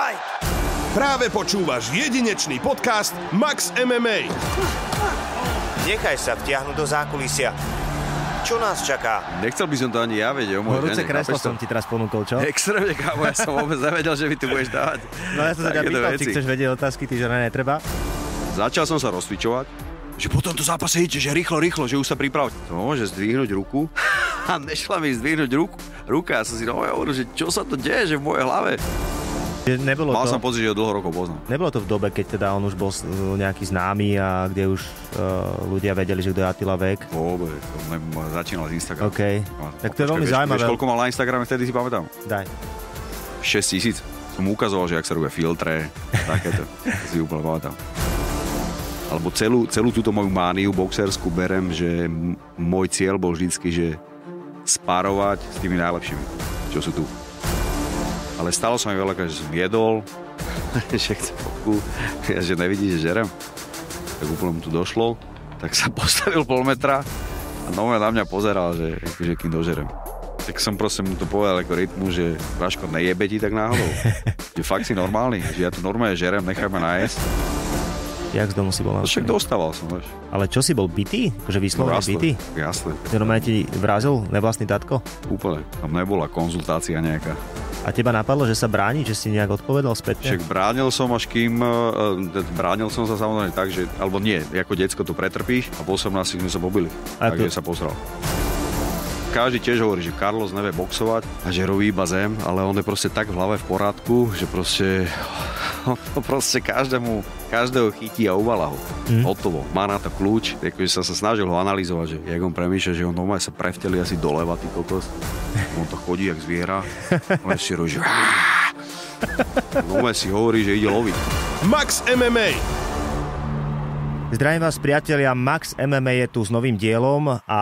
Fight! Práve počúvaš jedinečný podcast Max MMA. Nechaj sa vtiahnuť do zákulisia. Čo nás čaká? Nechcel by som to ani ja vedieť o Horúce kreslo som ti teraz ponúkol, čo? Extrémne, kámo, ja som vôbec nevedel, že mi tu budeš dávať. No ja som sa ťa pýtal, či chceš vedieť otázky, ty že ne, netreba. Začal som sa rozcvičovať, že po tomto zápase idete, že rýchlo, rýchlo, že už sa pripravte. To môže zdvihnúť ruku a nešla mi zdvihnúť ruku. Ruka, ja som si hovoril, že čo sa to deje, že v mojej hlave. Nebolo Mal to, som pocit, že ho dlho rokov poznám. nebolo to v dobe, keď teda on už bol uh, nejaký známy a kde už uh, ľudia vedeli, že kto je Attila Vek. Vôbec, začínal z Instagram. OK. Tak to je veľmi vieš, zaujímavé. Vieš, koľko mal na Instagrame, vtedy si pamätám? Daj. 6 tisíc. Som mu ukazoval, že ak sa robia filtre, takéto. To si úplne pamätám. Alebo celú, celú túto moju mániu boxerskú berem, že m- môj cieľ bol vždycky, že sparovať s tými najlepšími, čo sú tu. Ale stalo sa mi veľa, že som jedol, že chcem fotku, ja, že nevidí, že žerem. Tak úplne mu tu došlo, tak sa postavil pol metra a nové na mňa pozeral, že akože kým dožerem. Tak som proste mu to povedal ako rytmu, že Braško, nejebe ti tak náhodou. že fakt si normálny, že ja tu normálne žerem, nechaj ma nájsť. Jak z domu si bol No však dostával som, vieš. Ale čo si bol bytý? No vyslovene jasné, bytý? jasné, Že normálne ti vrazil nevlastný tatko? úplne. Tam nebola konzultácia nejaká. A teba napadlo, že sa bráni, že si nejak odpovedal späť? Však bránil som až kým, uh, bránil som sa samozrejme tak, že, alebo nie, ako decko to pretrpíš a po 18 sme sa pobili, takže sa posral. Každý tiež hovorí, že Carlos nevie boxovať a že robí iba zem, ale on je proste tak v hlave v porádku, že proste, to proste každému, každého chytí a uvala ho. Mm. Hotovo. Má na to kľúč. Akože som sa snažil ho analyzovať, že jak on premýšľa, že on normálne sa prevteli asi doleva, ty kokos. On to chodí jak zviera. On si roží, Normálne si hovorí, že ide loviť. Max MMA. Zdravím vás priatelia, Max MMA je tu s novým dielom a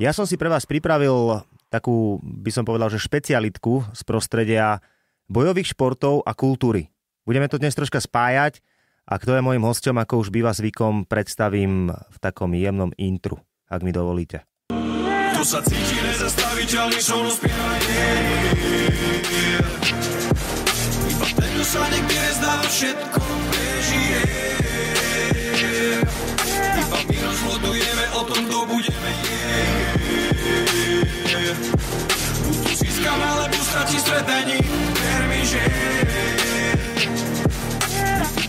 ja som si pre vás pripravil takú, by som povedal, že špecialitku z prostredia bojových športov a kultúry. Budeme to dnes troška spájať. A kto je môjim hosťom, ako už býva zvykom, predstavím v takom jemnom intru, ak mi dovolíte. Tu sa cíti nezastaviteľný som rozpínanie Iba sa niekde nezdáva, všetko prežije. Iba my rozhodujeme o tom, kto budeme Buď tu získam, alebo stratím stretení Ver mi,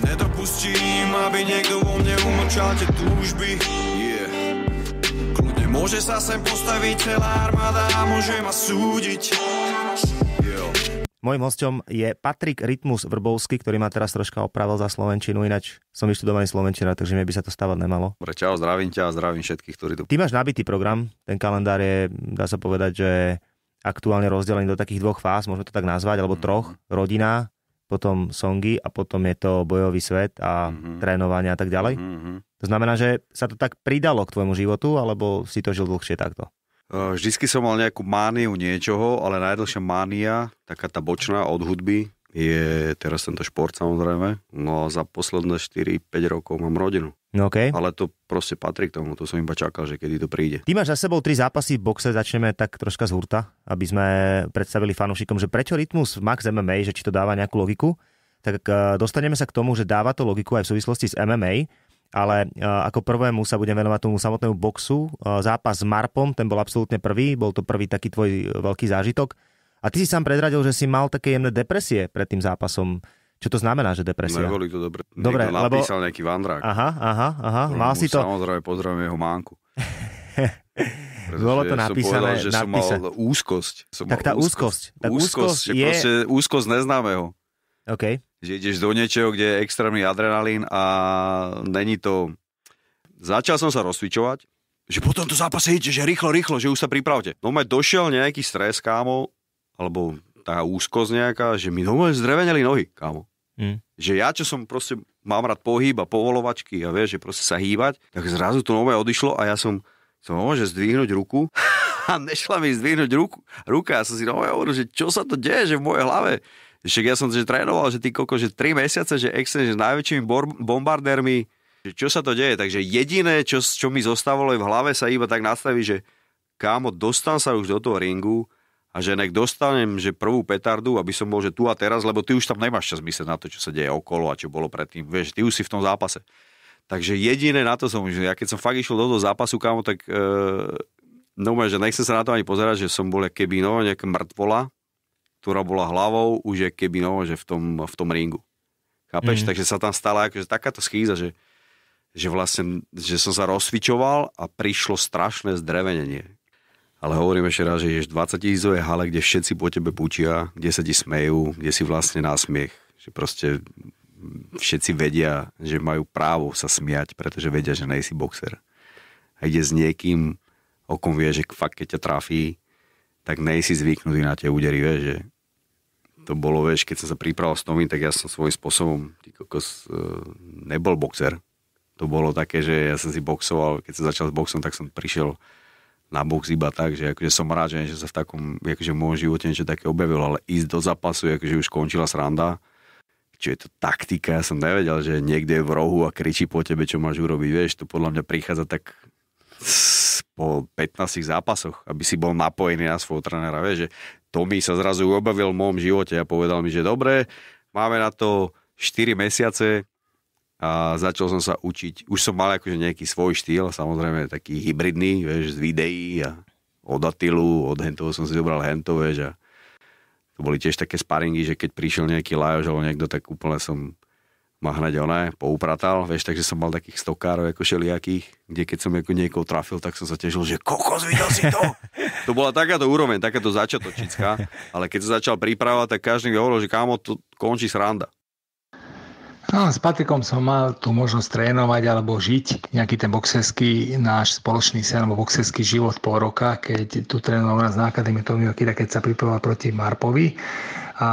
Nedopustím, aby niekto vo mne umlčal tie túžby yeah. Kľudne môže sa sem postaviť celá armáda a môže ma súdiť. Mojím hosťom je Patrik Rytmus Vrbovský, ktorý ma teraz troška opravil za Slovenčinu, ináč som vyštudovaný Slovenčina, takže mne by sa to stávať nemalo. Dobre, čau, zdravím ťa a zdravím všetkých, ktorí tu... Ty máš nabitý program, ten kalendár je, dá sa povedať, že aktuálne rozdelený do takých dvoch fáz, môžeme to tak nazvať, alebo troch. Rodina, potom songy a potom je to bojový svet a Mhm. trénovanie a tak ďalej. Mm-hmm. To znamená, že sa to tak pridalo k tvojmu životu, alebo si to žil dlhšie takto? Vždycky som mal nejakú mániu niečoho, ale najdlhšia mánia, taká tá bočná od hudby, je teraz tento šport samozrejme. No a za posledné 4-5 rokov mám rodinu. No okej. Ale to proste patrí k tomu, to som iba čakal, že kedy to príde. Ty máš za sebou tri zápasy v boxe, začneme tak troška z hurta, aby sme predstavili fanúšikom, že prečo rytmus v Max MMA, že či to dáva nejakú logiku, tak eh, dostaneme sa k tomu, že dáva to logiku aj v súvislosti s MMA, ale eh, ako prvému sa budem venovať tomu samotnému boxu. Eh, Zápas s Marpom, ten bol absolútne prvý, bol to prvý taký tvoj veľký zážitok. A ty si sám predradil, že si mal také jemné depresie pred tým zápasom. Čo to znamená, že depresia? Neboli to dobre. Dobre, Niekto lebo- napísal nejaký vandrák. Aha, aha, aha, mal si to... Samozrejme, pozdravím jeho mánku. Pretože Bolo to som napísané- Povedal, že som napísa- mal úzkosť. Som Tak mal tá úzkosť, tak úzkosť že je- proste úzkosť neznámeho. OK. Že ideš do niečoho, kde je extrémny adrenalín a není to... Začal som sa rozcvičovať, že po tomto zápase idete, že rýchlo, rýchlo, že už sa pripravte. No ma došiel nejaký stres, kámo, alebo tá úzkosť nejaká, že mi normálne zdreveneli nohy, kámo. Mm. Že ja, čo som proste, mám rád pohyb a povolovačky a vieš, že proste sa hýbať, tak zrazu to nové odišlo a ja som, som môže zdvihnúť ruku a nešla mi zdvihnúť ruku, ruka. Ja som si nové hovoril, že čo sa to deje, že v mojej hlave. Však ja som že trénoval, že ty koko, že 3 mesiace, že extrém, že s najväčšími bombardérmi, že čo sa to deje. Takže jediné, čo, čo mi zostávalo v hlave sa iba tak nastaviť, že kámo, dostan sa už do toho ringu a že nek dostanem že prvú petardu, aby som bol že tu a teraz, lebo ty už tam nemáš čas myslieť na to, čo sa deje okolo a čo bolo predtým. Vieš, ty už si v tom zápase. Takže jediné na to som, že ja keď som fakt išiel do toho zápasu, kámo, tak e, no že nechcem sa na to ani pozerať, že som bol keby no, nejaká mŕtvola, ktorá bola hlavou, už je keby no, že v tom, v tom ringu. Chápeš? Mm. Takže sa tam stala akože takáto schýza, že že vlastne, že som sa rozsvičoval a prišlo strašné zdrevenenie. Ale hovorím ešte raz, že ješ 20 tisícové hale, kde všetci po tebe pučia, kde sa ti smejú, kde si vlastne násmiech. Že proste všetci vedia, že majú právo sa smiať, pretože vedia, že nejsi boxer. A ide s niekým, o kom vie, že fakt keď ťa trafí, tak nejsi zvyknutý na tie údery, vieš, že to bolo, vieš, keď som sa pripravil s Tomým, tak ja som svojím spôsobom, ty kokos, e, nebol boxer, to bolo také, že ja som si boxoval, keď som začal s boxom, tak som prišiel na box iba tak, že akože som rád, že, že sa v takom, akože v môjom živote niečo také objavilo, ale ísť do zápasu, akože už končila sranda, čo je to taktika, ja som nevedel, že niekde je v rohu a kričí po tebe, čo máš urobiť, vieš, to podľa mňa prichádza tak po 15 zápasoch, aby si bol napojený na svojho trénera, vieš, že to mi sa zrazu objavil v môjom živote a povedal mi, že dobre, máme na to 4 mesiace, a začal som sa učiť. Už som mal akože nejaký svoj štýl, samozrejme taký hybridný, vieš, z videí a od Atilu, od Hentova som si zobral Hento, vieš, a to boli tiež také sparingy, že keď prišiel nejaký Lajoš alebo niekto, tak úplne som ma hneď oné, poupratal, vieš, takže som mal takých stokárov ako šeliakých, kde keď som ako niekoho trafil, tak som sa tešil, že kokos, videl si to? to bola takáto úroveň, takáto začiatočická, ale keď sa začal príprava, tak každý hovoril, že kámo, to končí sranda. No, s Patrikom som mal tú možnosť trénovať alebo žiť nejaký ten boxerský náš spoločný sen alebo boxerský život pol roka, keď tu trénoval nás na Akadémii Tomio Kida, keď sa pripravoval proti Marpovi. A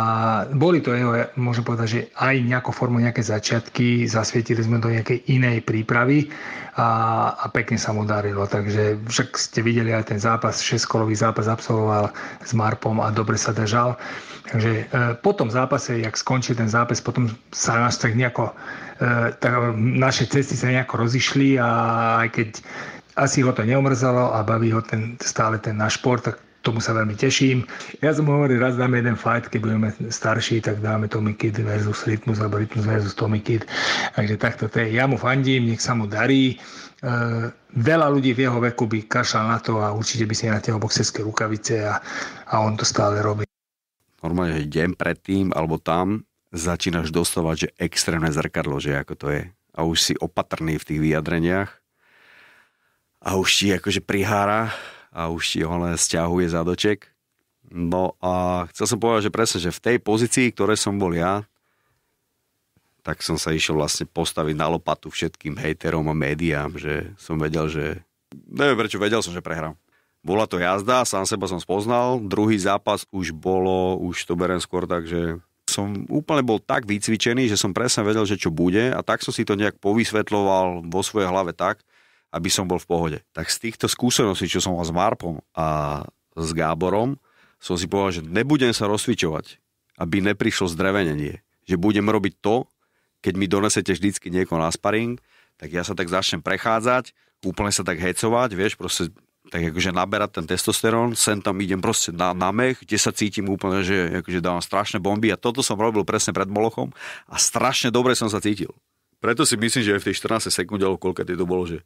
boli to jeho, môžem povedať, že aj nejakou formou nejaké začiatky, zasvietili sme do nejakej inej prípravy a, a pekne sa mu darilo. Takže však ste videli aj ten zápas, šeskolový zápas absolvoval s Marpom a dobre sa držal. Takže e, po tom zápase, jak skončil ten zápas, potom sa nás tak nejako, e, tak naše cesty sa nejako rozišli a aj keď asi ho to neomrzalo a baví ho ten, stále ten náš šport, tak tomu sa veľmi teším. Ja som hovoril, raz dáme jeden fight, keď budeme starší, tak dáme Tommy Kid versus Rytmus, alebo Rytmus versus Tommy Kid. Takže takto to je. Ja mu fandím, nech sa mu darí. Uh, veľa ľudí v jeho veku by kašľal na to a určite by si natiahol boxerské rukavice a, a on to stále robí. Normálne, že deň predtým alebo tam začínaš dostávať, že extrémne zrkadlo, že ako to je. A už si opatrný v tých vyjadreniach a už ti akože prihára a už ti ho len stiahuje zadoček. No a chcel som povedať, že presne, že v tej pozícii, ktoré som bol ja, tak som sa išiel vlastne postaviť na lopatu všetkým hejterom a médiám, že som vedel, že... Neviem prečo, vedel som, že prehrám. Bola to jazda, sám seba som spoznal, druhý zápas už bolo, už to berem skôr tak, že som úplne bol tak vycvičený, že som presne vedel, že čo bude a tak som si to nejak povysvetloval vo svojej hlave tak, aby som bol v pohode. Tak z týchto skúseností, čo som mal s Marpom a s Gáborom, som si povedal, že nebudem sa rozcvičovať, aby neprišlo zdrevenenie. Že budem robiť to, keď mi donesete vždycky niekoho na sparing, tak ja sa tak začnem prechádzať, úplne sa tak hecovať, vieš, proste tak akože naberať ten testosterón, sem tam idem proste na, na mech, kde sa cítim úplne, že akože dávam strašné bomby a toto som robil presne pred Molochom a strašne dobre som sa cítil. Preto si myslím, že aj v tej 14 sekunde, alebo koľko to bolo, že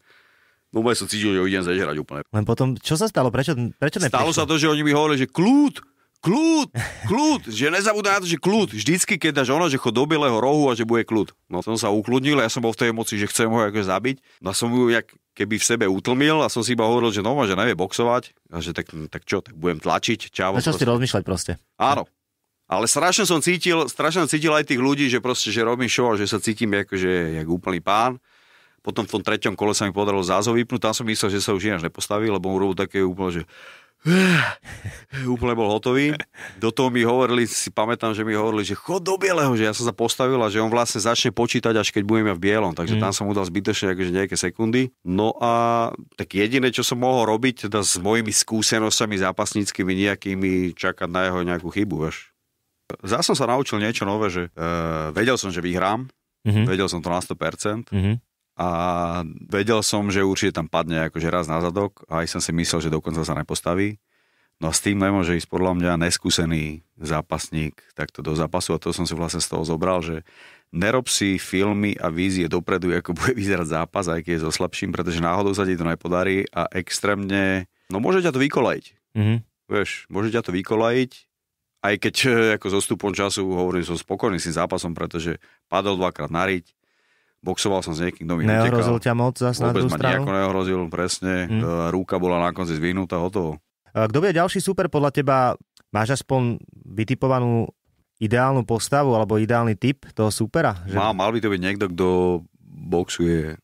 No som cítil, že ho idem zežrať úplne. Len potom, čo sa stalo? Prečo, prečo neprišlo? Stalo sa to, že oni mi hovorili, že kľúd, kľúd, kľúd, že nezabúdaj na to, že kľúd. Vždycky, keď dáš ono, že chod do bieleho rohu a že bude kľúd. No som sa ukludnil, ja som bol v tej emocii, že chcem ho akože zabiť. No som ju jak keby v sebe utlmil a som si iba hovoril, že no, že nevie boxovať. A že tak, tak čo, tak budem tlačiť. Čavo, Začal si rozmýšľať proste. Áno. Ale strašne som cítil, strašne som cítil aj tých ľudí, že proste, že robím show že sa cítim akože, jak úplný pán. Potom v tom treťom kole sa mi podarilo zázov vypnúť, tam som myslel, že sa už ináč nepostaví, lebo on robil také úplne, že úplne bol hotový. Do toho mi hovorili, si pamätám, že mi hovorili, že chod do bieleho, že ja som sa postavil a že on vlastne začne počítať, až keď budeme v bielom. Takže mm. tam som mu dal zbytočne akože nejaké sekundy. No a tak jediné, čo som mohol robiť, teda s mojimi skúsenosťami zápasníckými nejakými, čakať na jeho nejakú chybu, vieš. Zás som sa naučil niečo nové, že uh, vedel som, že vyhrám, mm-hmm. vedel som to na 100%, mm-hmm a vedel som, že určite tam padne akože raz na zadok a aj som si myslel, že dokonca sa nepostaví. No a s tým nemôže ísť podľa mňa neskúsený zápasník takto do zápasu a to som si vlastne z toho zobral, že nerob si filmy a vízie dopredu, ako bude vyzerať zápas, aj keď je so slabším, pretože náhodou sa ti to nepodarí a extrémne, no môže ťa to vykolajiť. Mhm. Vieš, môže ťa to vykolajiť, aj keď e, ako so stupom času hovorím, som spokojný s tým zápasom, pretože padol dvakrát na riť, boxoval som s niekým, kto mi Neohrozil utekal. ťa moc zase na druhú ma stranu? nejako neohrozil, presne. Hm. E, Rúka bola na konci zvinutá, hotovo. A Kto bude ďalší super podľa teba? Máš aspoň vytipovanú ideálnu postavu alebo ideálny typ toho supera? Že... Má, mal by to byť niekto, kto boxuje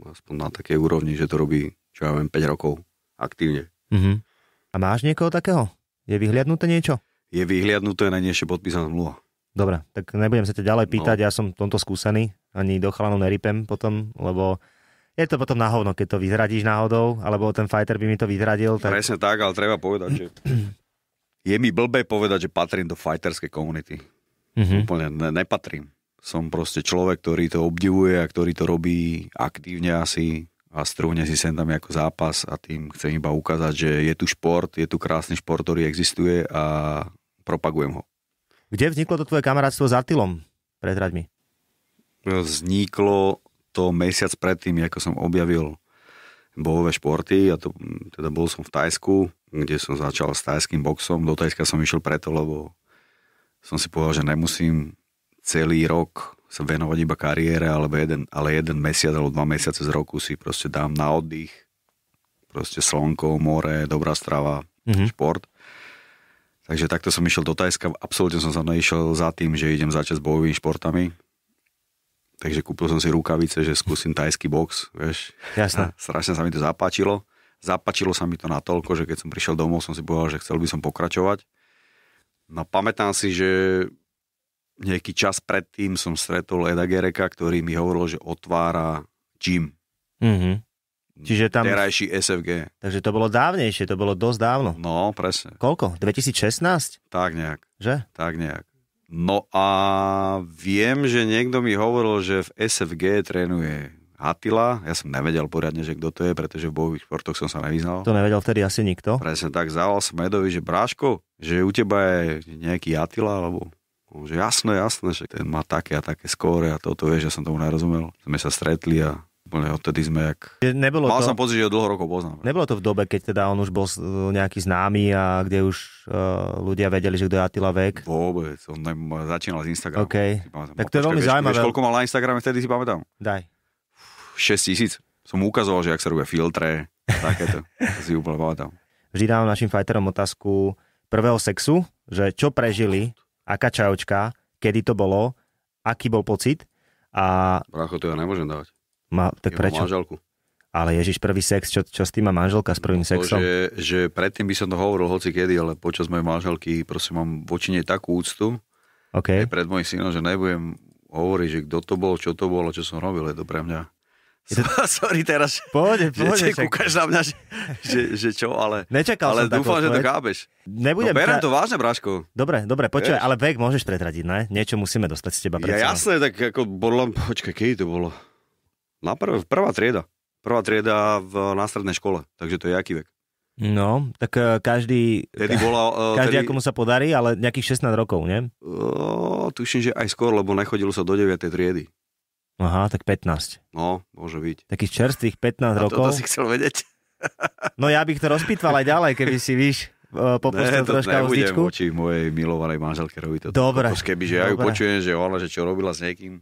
aspoň na takej úrovni, že to robí, čo ja viem, 5 rokov aktívne. Mhm. A máš niekoho takého? Je vyhliadnuté niečo? Je vyhliadnuté na niečo podpísaná zmluva. Dobre, tak nebudem sa ťa ďalej pýtať, No. ja som tomto skúsený, ani do chalanu nerypem potom, lebo je to potom na hovno, keď to vyzradíš náhodou, alebo ten fighter by mi to vyzradil, tak Presne tak, ale treba povedať, že je mi blbé povedať, že patrím do fighterskej komunity. Mhm. Úplne ne, nepatrím. Som proste človek, ktorý to obdivuje a ktorý to robí aktívne asi a strúhne si sem tam ako zápas a tým chcem iba ukázať, že je tu šport, je tu krásny šport, ktorý existuje a propagujem ho. Kde vzniklo to tvoje kamarátstvo s Attilom? Predraď mi. Vzniklo to mesiac predtým, ako som objavil bojové športy a to, teda bol som v Tajsku, kde som začal s tajským boxom. Do Tajska som išiel preto, lebo som si povedal, že nemusím celý rok sa venovať iba kariére, ale jeden, ale jeden mesiac alebo dva mesiace z roku si proste dám na oddych. Proste slnko, more, dobrá strava, Mhm. šport. Takže takto som išiel do Tajska. Absolútne som sa neišiel za tým, že idem začať s bojovými športami. Takže kúpil som si rukavice, že skúsim tajský box, vieš. Jasné. Strašne sa mi to zapáčilo. Zapáčilo sa mi to natoľko, že keď som prišiel domov, som si povedal, že chcel by som pokračovať. No pamätám si, že nejaký čas predtým som stretol Eda Gereka, ktorý mi hovoril, že otvára gym. Mhm. Čiže tam, Terajší SFG. takže to bolo dávnejšie, to bolo dosť dávno. No, presne. Koľko? 2016? Tak nejak. Že? Tak nejak. No a viem, že niekto mi hovoril, že v SFG trénuje Attila. Ja som nevedel poriadne, že kto to je, pretože v bojových športoch som sa nevyznal. To nevedel vtedy asi nikto. Presne tak, zavolal som Edovi, že Bráško, že u teba je nejaký Attila, alebo že jasné, jasné, že ten má také a také skóre a toto, vieš, že som tomu nerozumel. Sme sa stretli a odtedy sme jak... Nebolo Mal to... som pocit, že ho dlho rokov poznám. Nebolo to v dobe, keď teda on už bol nejaký známy a kde už uh, ľudia vedeli, že kto je Attila Vek. Vôbec, on začínal z Instagramu. OK. si pamätám. Tak to je veľmi zaujímavé. Vieš, koľko mal na Instagrame vtedy si pamätám? Daj. 6 tisíc. Som mu ukazoval, že ak sa robia filtre, takéto. To si úplne pamätám. Vždy dávam našim fajterom otázku prvého sexu, že čo prežili, aká čajočka, kedy to bolo, aký bol pocit a Bracho, to ja nemôžem dávať. Ma, tak Ja mám prečo? manželku. Ale Ježiš, prvý sex, čo, čo s tým má manželka s prvým To, sexom? že, že predtým by som to hovoril hoci kedy, ale počas mojej manželky proste mám voči nej takú úctu, OK. aj pred mojim synom, že nebudem hovoriť, že kto to bol, čo to bolo, čo som robil, je to pre mňa. Sorry teraz, Pôjde, pôjde. že kúkaš na mňa, že, že, že čo, ale, Nečakal ale som dúfam, že to chápeš. Nebudem no, berem ťa- to vážne, Braško. Dobre, dobre, Vieš? ale vek môžeš pretradiť, ne? Niečo musíme dostať z teba. Ja predsa. jasné, tak ako bolo, počkaj, kedy to bolo? Na prv, prvá trieda. Prvá trieda v následnej škole, takže to je aký vek. No, tak eh, každý, Tedy bola... eh, každý tedy, ako mu sa podarí, ale nejakých 16 rokov, nie? uh, tuším, že aj skôr, lebo nechodilo sa do 9. triedy. Aha, tak 15. No, môže byť. Takých čerstvých 15 A rokov. si chcel vedieť? No ja bych to rozpýtval aj ďalej, keby si, víš, popustil to troška nebudem voči mojej milovanej manželke robiť toto. Dobre, Kokos, Keby, že ja ju počujem, že ona, že čo robila s niekým.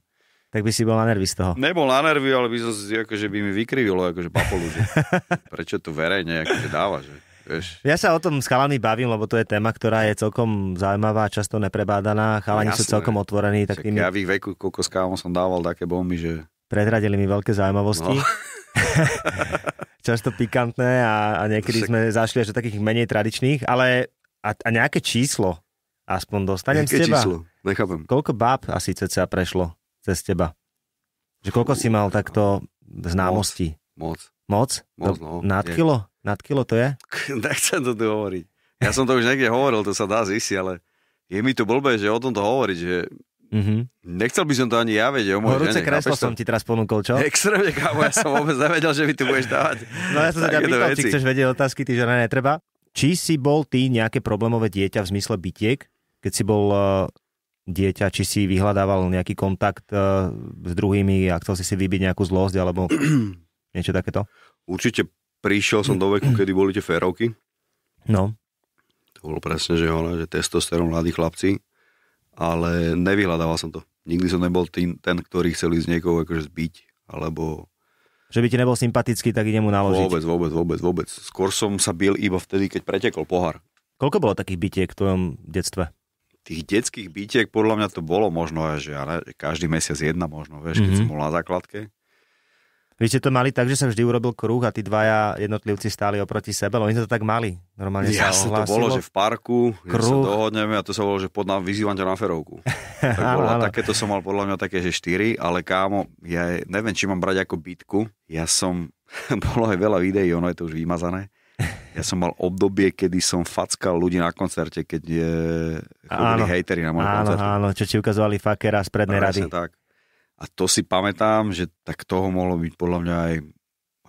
Tak by si bol na nervy z toho. Nebol na nervy, ale by, som, akože by mi vykrivilo akože papolu, že prečo to verejne akože dáva, že vieš. Ja sa o tom s chalami bavím, lebo to je téma, ktorá je celkom zaujímavá, často neprebádaná. Chalani sú Jasné. celkom otvorení, tak tými ja v ich veku kokos kámo som dával také bomby, že predradili mi veľké zaujímavosti. No. Často pikantné a, a niekedy Však- sme zašli až do takých menej tradičných, ale a, a nejaké číslo aspoň dostanem Aké z teba. číslo? Nechápem. Koľko báb asi cca prešlo cez teba? Že koľko si mal takto známostí? Moc. Moc? Moc, To- no. Nad kilo? Nad kilo to je? Nechcem to tu hovoriť. Ja som to už niekde hovoril, to sa dá zistiť, ale je mi to blbé, že o tomto hovoriť, že Mhm. nechcel by som to ani ja vedieť Horúce kreslo to? som ti teraz ponúkol, čo? Extrémne, kámo, ja som vôbec nevedel, že mi tu budeš dávať. No ja som sa ťa pýtal, či chceš vedieť otázky, ty žena netreba. či si bol ty nejaké problémové dieťa v zmysle bytiek, keď si bol uh, dieťa, či si vyhľadával nejaký kontakt uh, s druhými a chcel si si vybiť nejakú zlosť alebo niečo takéto? Určite prišiel som do veku, kedy boli tie férovky. No. To bolo presne, že, ale, že testosterón mladí chlapci. Ale nevyhľadával som to. Nikdy som nebol tým, ten, ktorý chcel ísť niekoho akože zbiť, alebo Že by ti nebol sympatický, tak ide mu naložiť. vôbec, vôbec, vôbec, vôbec. Skôr som sa bil iba vtedy, keď pretekol pohár. Koľko bolo takých bytiek v tvojom detstve? Tých detských bytiek podľa mňa to bolo možno, že ale každý mesiac jedna možno, vieš, keď Mhm. som bol na základke. Vy ste to mali tak, že sa vždy urobil kruh a tí dvaja jednotlivci stáli oproti sebe, lebo oni to tak mali. Normálne sa Jasne, to bolo, že v parku, že sa Kruh. dohodneme a to sa bolo, že pod nám vyzývam ťa na ferovku. tak bolo, Áno, áno. takéto som mal podľa mňa také, že 4, ale kámo, ja neviem, či mám brať ako bitku. Ja som, bolo aj veľa videí, ono je to už vymazané. Ja som mal obdobie, kedy som fackal ľudí na koncerte, keď je, chodili Áno. hejteri na môj Áno, koncert. áno, čo ti ukazovali fakera z prednej rady. Tak. A to si pamätám, že tak toho mohlo byť podľa mňa aj,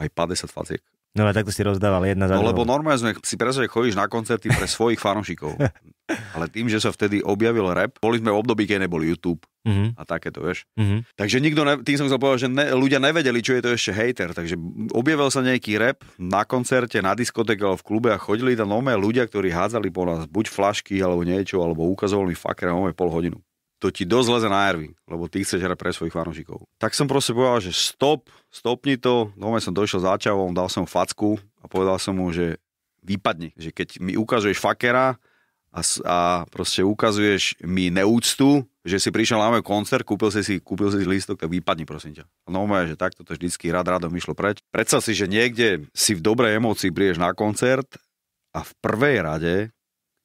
aj 50 faciek. No ale takto si rozdával jedna za No lebo normálne sme si predstav, že chodíš na koncerty pre svojich fanúšikov. Ale tým, že sa vtedy objavil rap, boli sme v období, keď nebol YouTube Mhm, a takéto, vieš. mhm. Takže nikto, ne, tým som chcel povedať, že ne, ľudia nevedeli, čo je to ešte hater. Takže objavil sa nejaký rap na koncerte, na diskotéke alebo v klube a chodili tam nové ľudia, ktorí hádzali po nás buď flašky alebo niečo, alebo ukazovali mi fakera nové pol hodinu. To ti dosť leze na nervy, lebo ty chceš hrať pre svojich fanúšikov. Tak som proste povedal, že stop, stopni to. Nové som došiel za čavom, dal som facku a povedal som mu, že vypadni. Že keď mi ukazuješ fakera a, a proste ukazuješ mi neúctu, že si prišiel na môj koncert, kúpil si kúpil si lístok, tak vypadni prosím ťa. No že takto to vždycky rád radom išlo preč. Predstav si, že niekde si v dobrej emócii prídeš na koncert a v prvej rade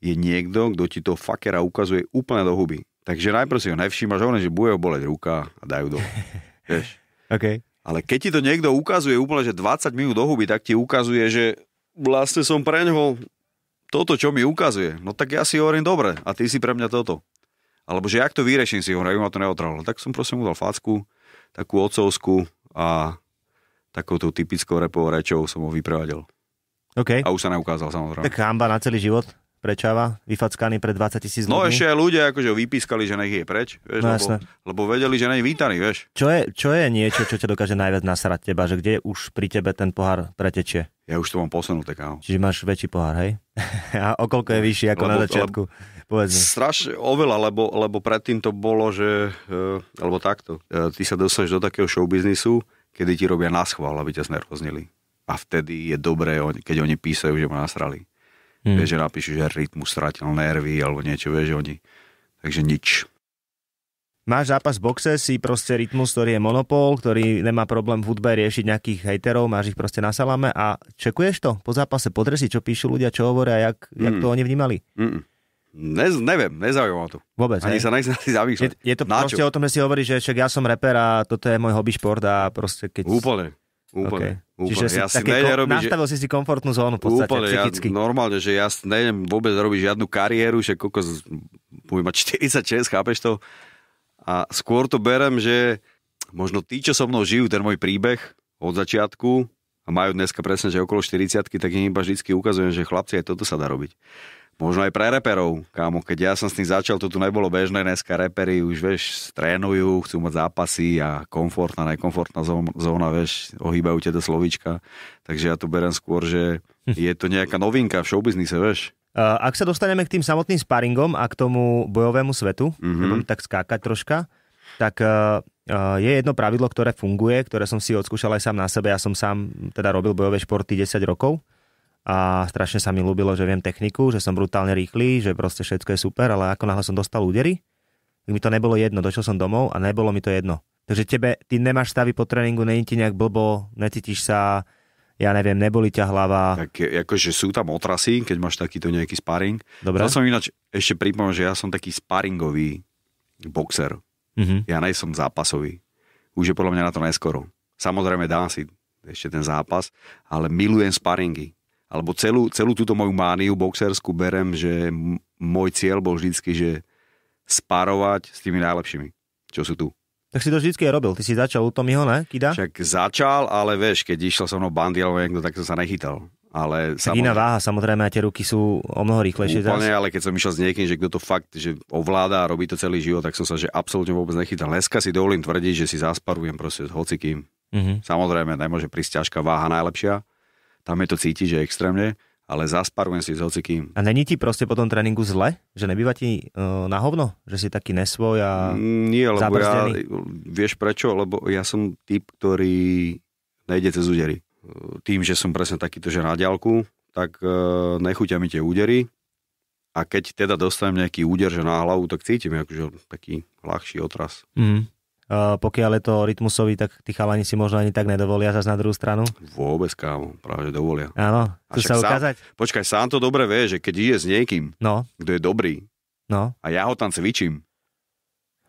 je niekto, kto ti to fakera ukazuje úplne do huby. Takže najprv si ho nevšímaš, hovorím, že bude ho boleť ruka a dajú do. Vieš. OK. Ale keď ti to niekto ukazuje úplne, že 20 minút do huby, tak ti ukazuje, že vlastne som pre ňoho toto, čo mi ukazuje. No tak ja si hovorím, dobre, a ty si pre mňa toto. Alebo že jak to vyrieším si ho, aby ma to neotralo. Tak som prosím mu dal facku, takú otcovskú a takouto typickou repovou rečou som ho vyprevadil. OK. A už sa neukázal samozrejme. Tak hamba na celý život prečáva, vyfackaný pred 20 tisíc No ľuďmi. ešte aj ľudia akože ho vypískali, že nech je preč, vieš, No, lebo, jasné. lebo vedeli, že nie je vítaný, vieš. Čo je, čo je niečo, čo ťa dokáže najviac nasrať teba, že kde už pri tebe ten pohár pretečie? Ja už to mám posunuté, kámo. Čiže máš väčší pohár, hej? A o koľko je vyšší ako na Lebo- začiatku? Povedz mi. Strašne oveľa, lebo, lebo predtým to bolo, že, e, alebo takto, e, ty sa dostaneš do takého showbiznisu, kedy ti robia na schvál, aby ťa znervoznili. A vtedy je dobré, keď oni písajú, že ma nasrali. Hmm. Vieš, že napíšu, že rytmus stratil nervy, alebo niečo, vieš, že oni. Takže nič. Máš zápas v boxe, si proste rytmus, ktorý je monopol, ktorý nemá problém v hudbe riešiť nejakých hejterov, máš ich proste na salame a čekuješ to po zápase, pozrieš si, čo píšu ľudia, čo hovoria, jak, jak Mm. to oni vnímali? Mm-mm. Ne, neviem, nezaujíma ma to. Vôbec, Ani hej? sa nechcem si Je, zamýšľať. je to Na proste čo? o tom, že si hovoríš, že však ja som reper a toto je môj hobby šport a proste keď... Úplne. Úplne. Okay. úplne. Čiže si ja si nejdem robiť, že... nastavil si si komfortnú zónu v podstate, Úplne, ja, psychicky. normálne, že ja nejdem vôbec robiť žiadnu kariéru, že koľko, z- budem mať 46, chápeš to? A skôr to berem, že možno tí, čo so mnou žijú, ten môj príbeh od začiatku a majú dneska presne, že okolo 40 tak im iba vždy ukazujem, že chlapci, aj toto sa dá robiť. Možno aj pre reperov, kámo, keď ja som s tým začal, to tu nebolo bežné, dneska repery už, vieš, trénujú, chcú mať zápasy a komfortná, nekomfortná zó- zóna, vieš, ohýbajú do slovíčka, takže ja to berem skôr, že je to nejaká novinka v showbiznise, vieš. Ak sa dostaneme k tým samotným sparingom a k tomu bojovému svetu, Mhm. mm-hmm. tak skákať troška, tak uh, uh, je jedno pravidlo, ktoré funguje, ktoré som si odskúšal aj sám na sebe. Ja som sám teda robil bojové športy 10 rokov a strašne sa mi ľúbilo, že viem techniku, že som brutálne rýchly, že proste všetko je super, ale ako náhle som dostal údery, tak mi to nebolo jedno. Došiel som domov a nebolo mi to jedno. Takže tebe, ty nemáš stavy po tréningu, není ti nejak blbo, necítiš sa, ja neviem, neboli ťa hlava. Tak akože sú tam otrasy, keď máš takýto nejaký sparring. Dobre? Chcel som ináč ešte pripomínať, že ja som taký sparingový boxer. Mhm. Ja nejsom zápasový. Už je podľa mňa na to neskoro. Samozrejme dám si ešte ten zápas, ale milujem sparingy. Alebo celú, celú túto moju mániu boxerskú berem, že môj cieľ bol vždycky, že sparovať s tými najlepšími, čo sú tu. Tak si to vždycky aj robil. Ty si začal u Tomiho, ne? Kida? Však začal, ale vieš, keď išiel so mnou bandy alebo niekto, tak som sa nechytal. Ale Tak iná váha, samozrejme, a tie ruky sú o mnoho rýchlejšie. Úplne, zas. ale keď som išiel s niekým, že kto to fakt že ovláda a robí to celý život, tak som sa že absolútne vôbec nechytal. Dneska si dovolím tvrdiť, že si zasparujem proste s hocikým. Mhm. Samozrejme, nemôže prísť ťažká váha najlepšia. Tam je to cítiť, že extrémne, ale zasparujem si s hocikým. A není ti proste po tom tréningu zle? Že nebýva ti uh, na hovno? Že si taký nesvoj a... Mm, Nie, lebo ja, vieš prečo? Lebo ja som typ, ktorý nejde cez údery. Tým, že som presne takýto, že na diálku, tak e, nechuťa mi tie údery a keď teda dostanem nejaký úder, že na hlavu, tak cítim akože taký ľahší otras. Mhm. Uh, pokiaľ je to rytmusový, tak tí chalani si možno ani tak nedovolia zase na druhú stranu. Vôbec, kámo, práve dovolia. Áno, však sa sám- ukázať? Počkaj, sám to dobre vie, že keď ide s niekým, No, kto je dobrý no, a ja ho tam cvičím,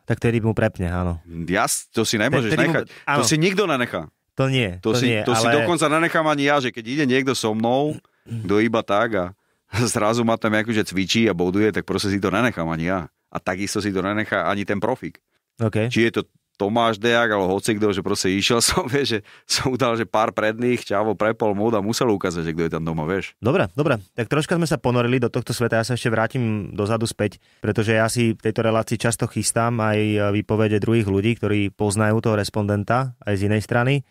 tak tedy mu prepne, áno. ja, to si nemôžeš mu- nechať. áno. To si nikto nenechá. To nie, To, to, si, nie, to ale... si dokonca nenechám ani ja, že keď ide niekto so mnou, kto iba tak a zrazu ma tam akože cvičí a boduje, tak proste si to nenechám ani ja. A takisto si to nenechá ani ten profik. Okay. Či je to Tomáš Dejak alebo hocikto, že proste išiel som, vieš, že som udal, že pár predných, ťavo prepol mód a musel ukázať, že kto je tam doma, vieš. Dobre, dobre. Tak troška sme sa ponorili do tohto sveta. Ja sa ešte vrátim dozadu späť, pretože ja si v tejto relácii často chystám aj výpovede druhých ľudí, ktorí poznajú toho respondenta aj z inej strany.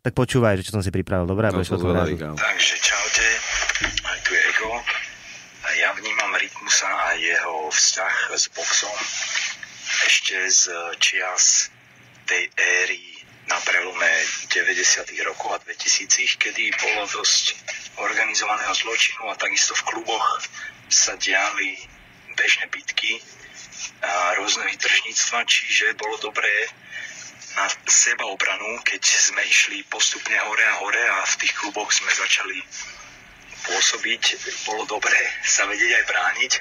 Tak počúvaj, že čo som si pripravil. Dobre, To zvedavý, rád. kámo. Takže čaute, aj tu je Ego. A Ja vnímam Rytmusa a jeho vzťah s boxom ešte z čias tej éry na prelome 90. rokov a 2000, kedy bolo dosť organizovaného zločinu a takisto v kluboch sa diali bežné bitky a rôzne vytržníctva, čiže bolo dobré na sebaobranu, keď sme išli postupne hore a hore a v tých kluboch sme začali pôsobiť, bolo dobré sa vedieť aj brániť.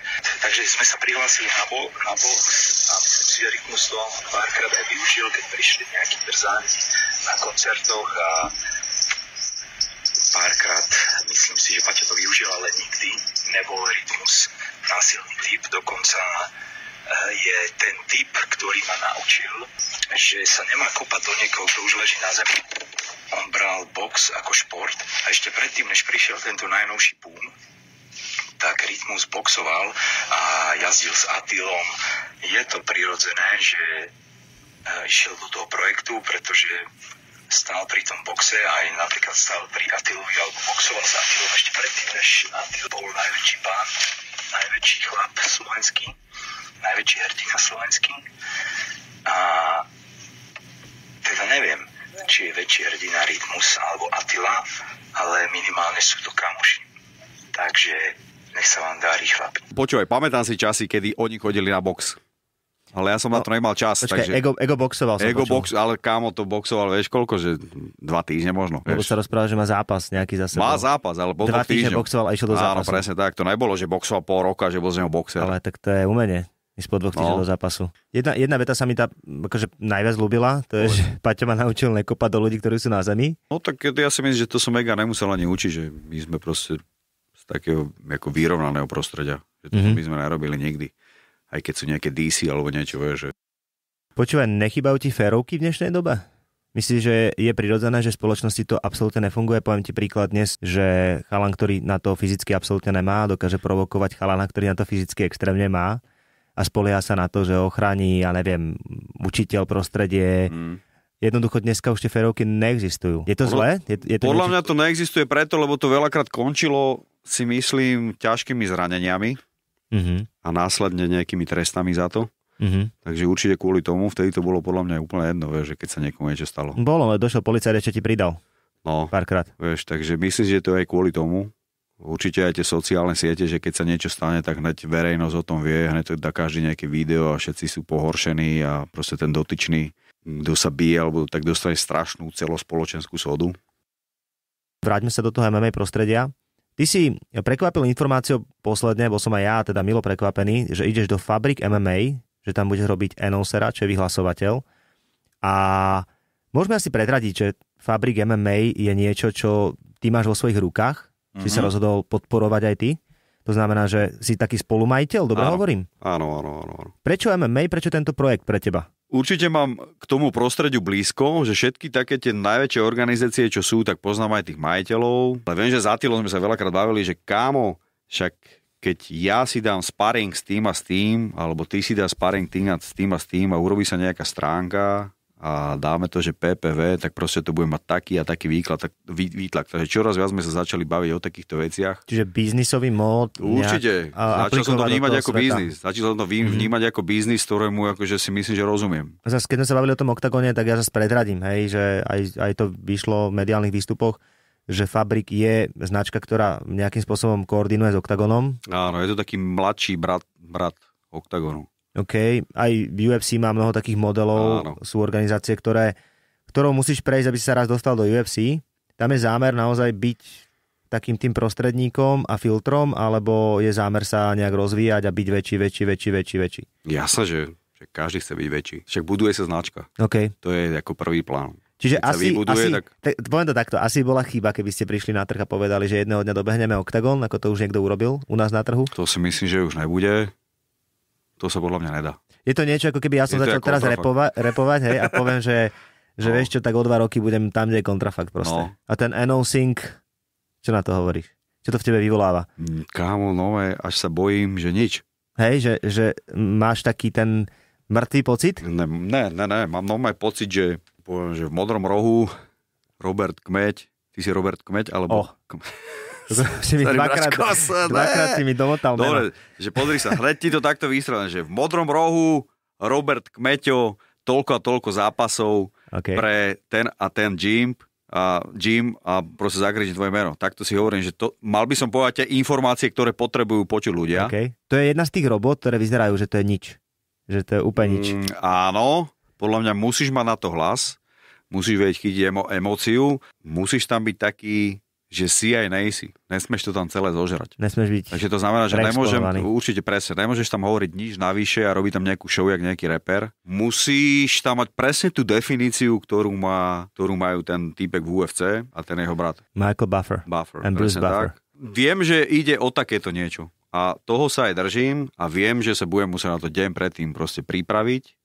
Takže sme sa prihlásili na, bo, na box a Rytmus to párkrát aj využil, keď prišli nejakí drzáni na koncertoch a párkrát, myslím si, že Paťo to využil, ale nikdy nebol Rytmus násilný typ, dokonca je ten typ, ktorý ma naučil, že sa nemá kopať do niekoho, kto už leží na zemi. On bral box ako šport a ešte predtým, než prišiel tento najnovší boom, tak Rytmus boxoval a jazdil s Atilom. Je to prirodzené, že eh, išiel do toho projektu, pretože stál pri tom boxe a aj napríklad stál pri Atilovi alebo boxoval s Atilom ešte predtým, než Atil bol najväčší pán, najväčší chlap slovenský, najväčší hrdina slovenský. A teda neviem, či je väčší hrdina Rytmus alebo Atila, ale minimálne sú to kamoši. Takže nech sa vám darí chlapi. Počúvaj, pamätám si časy, kedy oni chodili na box. Ale ja som na to nemal čas, No, Počkaj, takže... ego, ego boxoval som Ego počul. box, ale kámo to boxoval, vieš koľko, že dva týždne možno. Lebo sa rozpráva, že má zápas nejaký za sebou. Má zápas, ale po Dva týždne boxoval a išiel do Áno, zápasu. presne tak. To nebolo, že boxoval pol roka, že bol z neho boxer. Ale tak to je umenie. Ísť po dvoch týždňoch No. do zápasu. Jedna, jedna veta sa mi tá akože najviac ľúbila, to je, že Paťo ma naučil nekopať do ľudí, ktorí sú na zemi. No tak ja si myslím, že to som mega nemusel ani učiť, že my sme proste z takého ako vyrovnaného prostredia. Že to Mhm. mm-hmm. my sme nerobili nikdy. Aj keď sú nejaké DC alebo niečo, vieš, že Počúvaj, nechybajú ti férovky v dnešnej dobe? Myslíš, že je prirodzené, že v spoločnosti to absolútne nefunguje? Poviem ti príklad dnes, že chalan, ktorý na to fyzicky absolútne nemá, dokáže provokovať chalana, ktorý na to fyzicky extrémne má a spolieha sa na to, že ochrání, ja neviem, učiteľ, prostredie. mm. Jednoducho dneska už tie férovky neexistujú. Je to Podľa- zlé? Je, je to Podľa niečo- mňa to neexistuje preto, lebo to veľakrát končilo, si myslím, ťažkými zraneniami Mhm, a následne nejakými trestami za to. mhm. Takže určite kvôli tomu, vtedy to bolo podľa mňa úplne jedno, vieš, že keď sa niekomu niečo stalo. Bolo, ale došiel policajt, ešte ti pridal No, párkrát. vieš, takže myslím, že to je aj kvôli tomu. Určite aj tie sociálne siete, že keď sa niečo stane, tak hneď verejnosť o tom vie, hneď to dá každý nejaké video a všetci sú pohoršení a proste ten dotyčný, kto sa bije, alebo tak dostane strašnú celospoločenskú sodu. Vráťme sa do toho MMA prostredia. Ty si prekvapil informáciou posledne, bol som aj ja teda milo prekvapený, že ideš do Fabrik MMA, že tam budeš robiť announcera, čo je vyhlasovateľ. A môžeme asi predradiť, že Fabrik MMA je niečo, čo ty máš vo svojich rukách, mm-hmm. si sa Mhm. rozhodol podporovať aj ty. To znamená, že si taký spolumajiteľ, dobre Áno. hovorím. Áno, áno, áno. áno. Prečo MMA, prečo tento projekt pre teba? určite mám k tomu prostrediu blízko, že všetky také tie najväčšie organizácie, čo sú, tak poznám aj tých majiteľov. Ale viem, že za Atilom sme sa veľakrát bavili, že kámo, však keď ja si dám sparring s tým a s tým, alebo ty si dá sparring tým a s tým a s tým a urobí sa nejaká stránka a dáme to, že PPV, tak proste to bude mať taký a taký výklad, tak, vý, výtlak. Takže čoraz viac sme sa začali baviť o takýchto veciach. Čiže biznisový mód. Určite. Začal som to vnímať ako sveta. biznis. Začal som to vý- vnímať ako biznis, ktorému akože si myslím, že rozumiem. Zas, keď sme sa bavili o tom oktagóne, tak ja sa predradím, hej, že aj, aj to vyšlo v mediálnych výstupoch, že Fabrik je značka, ktorá nejakým spôsobom koordinuje s oktagónom. Áno, je to taký mladší brat, brat Octagonu. OK, aj v UFC má mnoho takých modelov, Áno. sú organizácie, ktoré, ktorou musíš prejsť, aby si sa raz dostal do UFC. Tam je zámer naozaj byť takým tým prostredníkom a filtrom, alebo je zámer sa nejak rozvíjať a byť väčší, väčší, väčší, väčší, väčší. Jasné, že, že každý chce byť väčší. Však buduje sa značka. OK. To je ako prvý plán. Čiže Keď asi, vybuduje, asi tak- tak... poviem to takto, asi bola chyba, keby ste prišli na trh a povedali, že jedného dňa dobehneme Octagon, ako to už niekto urobil u nás na trhu. To si myslím, že už nebude. To sa podľa mňa nedá. Je to niečo, ako keby ja som Je začal teraz repova- repovať hej, a poviem, že, že No. vieš čo, tak o dva roky budem tam, kde je kontrafakt proste. No. A ten announcing, čo na to hovoríš? Čo to v tebe vyvoláva? Mm, Kámo, nové, až sa bojím, že nič. Hej, že, že máš taký ten mŕtvý pocit? Ne, ne, ne, ne. mám normálny pocit, že, poviem, že v modrom rohu Robert Kmeď, ty si Robert Kmeď, alebo... Oh. si mi dvakrát, Braško, sa- dvakrát si mi domotal meno. Dobre, že pozri sa, hneď ti to takto vystrelené, že v modrom rohu Robert Kmeťo, toľko a toľko zápasov Okay. pre ten a ten gym a gym a proste zakričím tvoje meno. Takto si hovorím, že to, mal by som povedať tie informácie, ktoré potrebujú počuť ľudia. Okay. To je jedna z tých robot, ktoré vyzerajú, že to je nič. Že to je úplne nič. Mm, áno, podľa mňa musíš mať na to hlas, musíš vedieť chytiť emo- emóciu, musíš tam byť taký, že si aj nejsi. Nesmeš to tam celé zožrať. Nesmieš byť... Takže to znamená, že nemôžem, určite presne, nemôžeš tam hovoriť nič navyše a robiť tam nejakú show, jak nejaký reper. Musíš tam mať presne tú definíciu, ktorú, má, ktorú majú ten týpek v UFC a ten jeho brat Michael Buffer. Buffer. And Bruce Buffer. Tak. Viem, že ide o takéto niečo. A toho sa aj držím a viem, že sa budem musieť na to deň predtým proste pripraviť.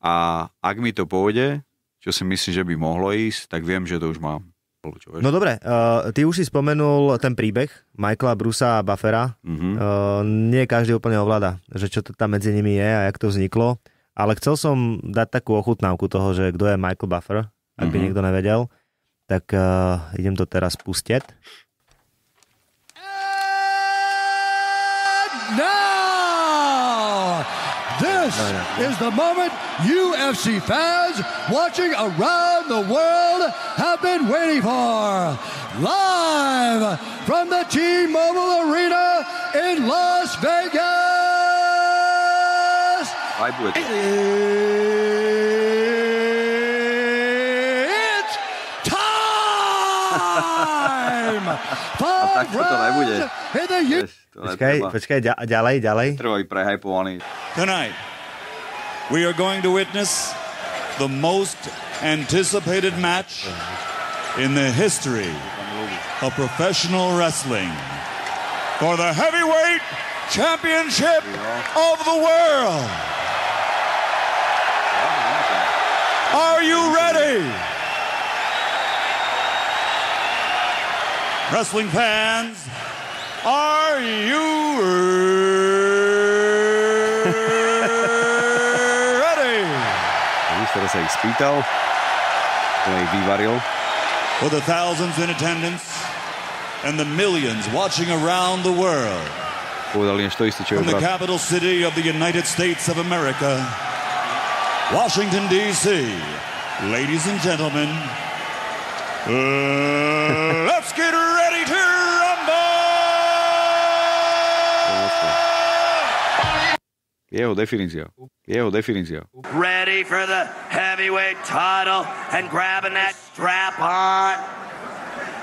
A ak mi to pôjde, čo si myslím, že by mohlo ísť, tak viem, že to už mám. No dobre, uh, ty už si spomenul ten príbeh Michaela, Brusa a Buffera. Mhm. Uh, nie každý úplne ovláda, že čo to tam medzi nimi je a jak to vzniklo. Ale chcel som dať takú ochutnávku toho, že kto je Michael Buffer, ak by Mhm. niekto nevedel. Tak uh, idem to teraz pustiť. Is the moment UFC fans watching around the world have been waiting for. Live from the T-Mobile Arena in Las Vegas. I bude to. It's time! Five tak to nebude. rounds in the U- Vieš, to Počkaj, netreba. počkaj, ďa- ďalej, ďalej. Treba prehypovaný. Tonight, we are going to witness the most anticipated match in the history of professional wrestling for the heavyweight championship of the world. Are you ready? Wrestling fans, are you ready? Sa ich spýtal, vyvaril. For the thousands in attendance and the millions watching around the world Povedali než to isté, čo je from the capital city of the United States of America, Washington, D.C. Ladies and gentlemen, let's get ready Jeho definícia. Jeho definícia. ready for the heavyweight title and grabbing that strap on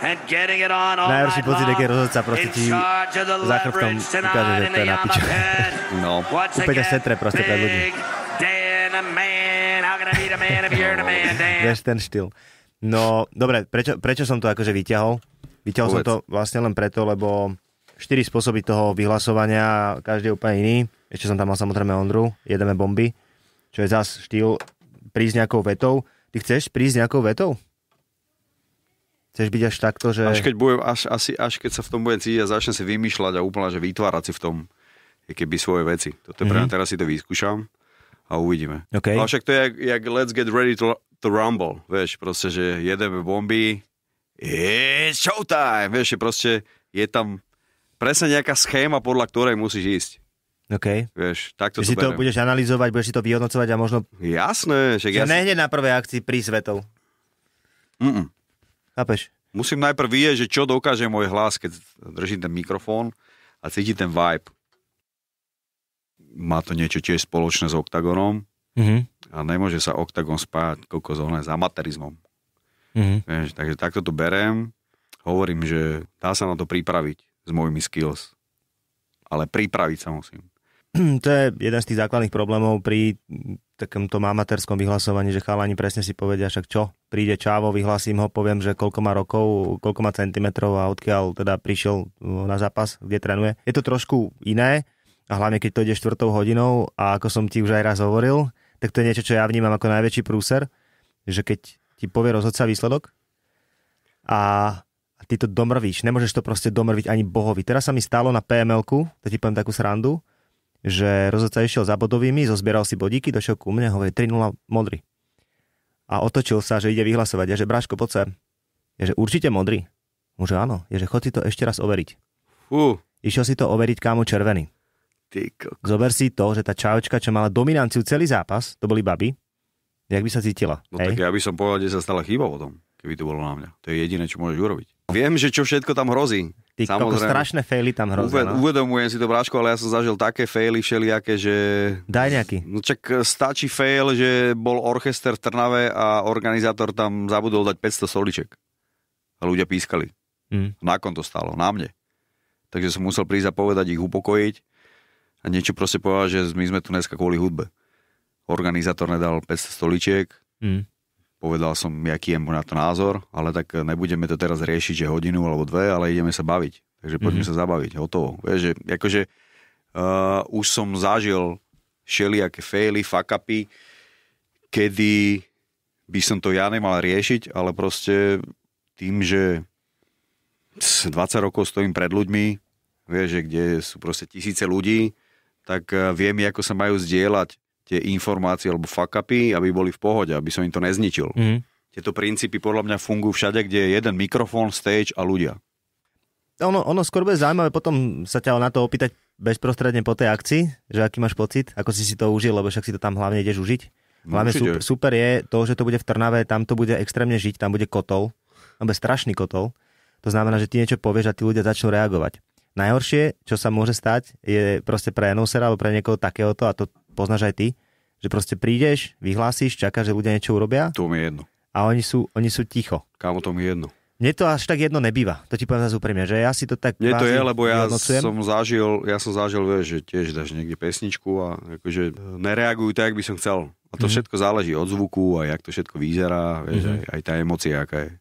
and getting it on all Najhorší pocit, keď rozhodca proste ti za chrbtom ukáže, že to je na piču. No. Úplne setre proste pred ľudí. Vieš ten štýl. No, dobre, prečo, prečo som to akože vyťahol? Vyťahol som Povedz. to vlastne len preto, lebo štyri spôsoby toho vyhlasovania, každý je úplne iný. Ešte som tam mal samozrejme Ondru, jedeme bomby, čo je zas štýl prísť nejakou vetou. Ty chceš prísť nejakou vetou? Chceš byť až takto, že... Až keď, budem, až, asi, až keď sa v tom budem cítiť a začnem si vymýšľať a úplne, že vytvárať si v tom keby svoje veci. Toto je mm-hmm. pre mňa, teraz si to vyskúšam a uvidíme. Okay. Ale však to je jak, jak let's get ready to, to rumble. Vieš, proste, že jedeme bomby, it's showtime. Vieš, proste je tam presne nejaká schéma, podľa ktorej musíš ísť. OK. Vieš, takto si to berem. budeš analyzovať, budeš si to vyhodnocovať a možno... Jasné. Že Že ja si... nehneď na prvej akcii pri svetov. Mm-mm. Chápeš? Musím najprv vidieť, že čo dokáže môj hlas, keď držím ten mikrofón a cíti ten vibe. Má to niečo tiež spoločné s oktagonom Mhm. a nemôže sa oktagon spájať koľko zóne s amatérizmom. Mhm. Vieš, takže takto to berem. Hovorím, že dá sa na to pripraviť s mojimi skills. Ale pripraviť sa musím. To je jeden z tých základných problémov pri takomto amatérskom vyhlasovaní, že chalani presne si povedia, však čo, príde Čávo, vyhlasím ho, poviem, že koľko má rokov, koľko má centimetrov a odkiaľ teda prišiel na zápas, kde trénuje. Je to trošku iné a hlavne keď to ide štvrtou hodinou a ako som ti už aj raz hovoril, tak to je niečo, čo ja vnímam ako najväčší prúser, že keď ti povie rozhodca výsledok a, a ty to domrvíš, nemôžeš to proste domrviť ani bohovi. Teraz sa mi stalo na PML-ku, to ti poviem takú srandu, že rozhodca išiel za bodovými, zozbieral si bodíky, došiel ku mne, hovorí 3-0 modrý. A otočil sa, že ide vyhlasovať. Ja, že Bráško, poď sem. Je, že určite modrý. Môže áno. Je, že chod si to ešte raz overiť. Fú, Išiel si to overiť kámo červený. ty. Zober si to, že tá čajočka, čo mala dominanciu celý zápas, to boli baby, jak by sa cítila. No tak ja by som povedal, že sa stala chyba potom, keby to bolo na mňa. To je jediné, čo môžeš urobiť. Viem, že čo všetko tam hrozí. Ty koko, strašné faily tam hrozia. Uved, No. uvedomujem si to, Bráško, ale ja som zažil také faily všelijaké, že... Daj nejaký. No čak stačí fail, že bol orchester v Trnave a organizátor tam zabudol dať 500 soliček. A ľudia pískali. Mm. Na to stálo, na mne. Takže som musel prísť a povedať ich upokojiť a niečo proste povedať, že my sme tu dneska kvôli hudbe. Organizátor nedal 500 stoličiek, Mm. Povedal som, aký je mu na to názor, ale tak nebudeme to teraz riešiť, že hodinu alebo dve, ale ideme sa baviť. Takže poďme Mhm. sa zabaviť, hotovo. Vieš, že akože uh, už som zažil všelijaké faily, fuck upy, kedy by som to ja nemal riešiť, ale proste tým, že 20 rokov stojím pred ľuďmi, vieš, že kde sú proste tisíce ľudí, tak eh, viem, ako sa majú zdieľať tie informácie alebo fuck upy, aby boli v pohode, aby som im to nezničil. Mm. Tieto princípy podľa mňa fungujú všade, kde je jeden mikrofón, stage a ľudia. Ono, ono skôr bude zaujímavé potom sa ťa na to opýtať bezprostredne po tej akcii, že aký máš pocit, ako si si to užil, lebo však si to tam hlavne ideš užiť. No, Hlavne určite. super, super je to, že to bude v Trnave, tam to bude extrémne žiť, tam bude kotol, tam bude strašný kotol. To znamená, že ty niečo povieš a tí ľudia začnú reagovať. Najhoršie, čo sa môže stať, je proste pre annoncera alebo pre niekoho takéhoto, a to poznáš aj ty, že proste prídeš, vyhlásíš, čakáš, že ľudia niečo urobia To mi je jedno. a oni sú, oni sú ticho. Kámo, to mi je jedno. Mne to až tak jedno nebýva, to ti poviem zase úprimne, že ja si to tak Mne to je, lebo ja vyhodnocujem. som zažil, ja som zažil, vieš, že tiež dáš niekde pesničku a akože nereagujú tak, jak by som chcel. A to Mhm. všetko záleží od zvuku a jak to všetko vyzerá, vieš, Mhm. aj, aj tá emócia, aká je.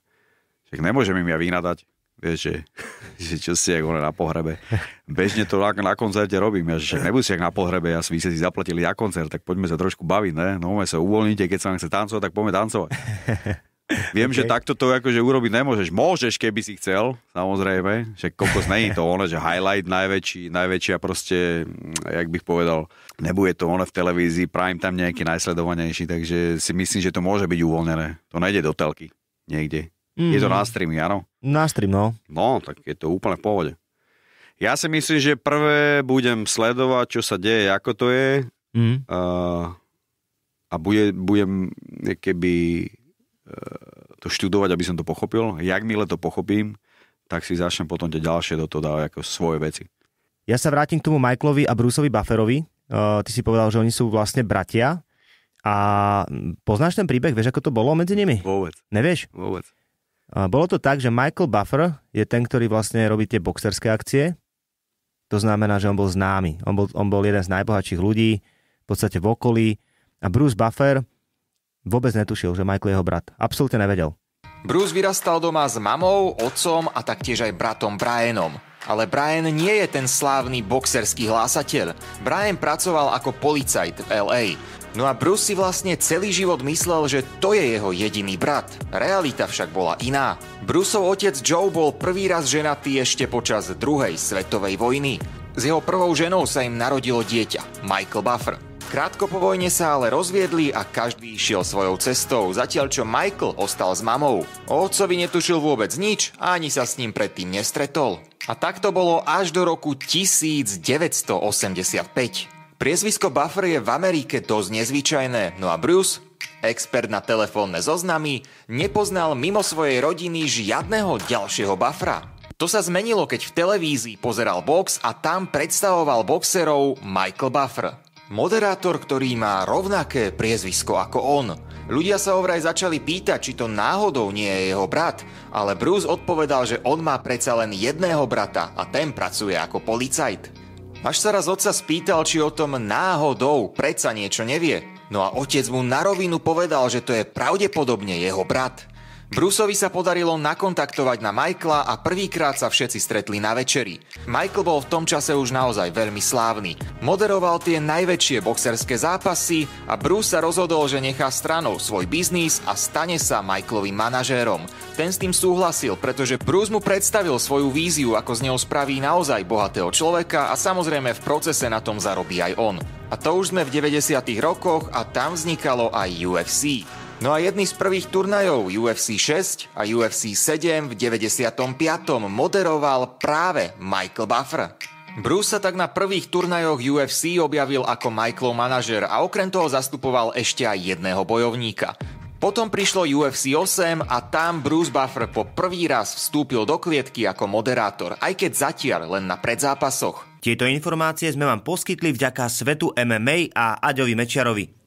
Však nemôžem im ja vynadať, vieš, že, že čo si, jak na pohrebe. Bežne to na, na koncerte robím, ja, že jak na pohrebe, ja vy ste si zaplatili na koncert, tak poďme sa trošku baviť, ne? No, sa uvoľnite, keď sa vám chce tancovať, tak poďme tancovať. Viem, okay. že takto to akože urobiť nemôžeš. Môžeš, keby si chcel, samozrejme. Že kokos není to ono, že highlight najväčší, najväčšia proste, jak bych povedal, nebude to ono v televízii, prime tam nejaký najsledovanejší, takže si myslím, že to môže byť uvoľnené. To nejde do telky niekde. Mm. Je to na streamy, áno? Na stream, no. No, tak je to úplne v pohode. Ja si myslím, že prvé budem sledovať, čo sa deje, ako to je Mm. uh, a bude, budem keby uh, to študovať, aby som to pochopil. Jak mile to pochopím, tak si začnem potom tie ďalšie do toho dávať ako svoje veci. Ja sa vrátim k tomu Michaelovi a Bruceovi Bufferovi. Uh, ty si povedal, že oni sú vlastne bratia. A poznáš ten príbeh? Vieš, ako to bolo medzi nimi? Vôbec. Nevieš? Vôbec. Bolo to tak, že Michael Buffer je ten, ktorý vlastne robí tie boxerské akcie. To znamená, že on bol známy. On bol, on bol jeden z najbohatších ľudí v podstate v okolí. A Bruce Buffer vôbec netušil, že Michael je jeho brat. Absolútne nevedel. Bruce vyrastal doma s mamou, otcom a taktiež aj bratom Brianom. Ale Brian nie je ten slávny boxerský hlásateľ. Brian pracoval ako policajt v LA. No a Bruce si vlastne celý život myslel, že to je jeho jediný brat. Realita však bola iná. Bruceov otec Joe bol prvý raz ženatý ešte počas druhej svetovej vojny. S jeho prvou ženou sa im narodilo dieťa, Michael Buffer. Krátko po vojne sa ale rozviedli a každý išiel svojou cestou, zatiaľ čo Michael ostal s mamou. O otcovi netušil vôbec nič a ani sa s ním predtým nestretol. A tak to bolo až do roku 1985. Priezvisko Buffer je v Amerike dosť nezvyčajné, no a Bruce, expert na telefónne zoznamy, nepoznal mimo svojej rodiny žiadneho ďalšieho Buffera. To sa zmenilo, keď v televízii pozeral box a tam predstavoval boxerov Michael Buffer. Moderátor, ktorý má rovnaké priezvisko ako on. Ľudia sa ho začali pýtať, či to náhodou nie je jeho brat, ale Bruce odpovedal, že on má predsa len jedného brata a ten pracuje ako policajt. Až sa raz otca spýtal, či o tom náhodou predsa niečo nevie. No a otec mu na rovinu povedal, že to je pravdepodobne jeho brat. Bruceovi sa podarilo nakontaktovať na Michaela a prvýkrát sa všetci stretli na večeri. Michael bol v tom čase už naozaj veľmi slávny. Moderoval tie najväčšie boxerské zápasy a Bruce sa rozhodol, že nechá stranou svoj biznis a stane sa Michaelovým manažérom. Ten s tým súhlasil, pretože Bruce mu predstavil svoju víziu, ako z neho spraví naozaj bohatého človeka a samozrejme v procese na tom zarobí aj on. A to už sme v 90. rokoch a tam vznikalo aj UFC. No a jedný z prvých turnajov UFC 6 a UFC 7 v 95. moderoval práve Michael Buffer. Bruce sa tak na prvých turnajoch UFC objavil ako Michaelov manažer a okrem toho zastupoval ešte aj jedného bojovníka. Potom prišlo UFC 8 a tam Bruce Buffer po prvý raz vstúpil do klietky ako moderátor, aj keď zatiaľ len na predzápasoch. Tieto informácie sme vám poskytli vďaka svetu MMA a Aďovi Mečiarovi.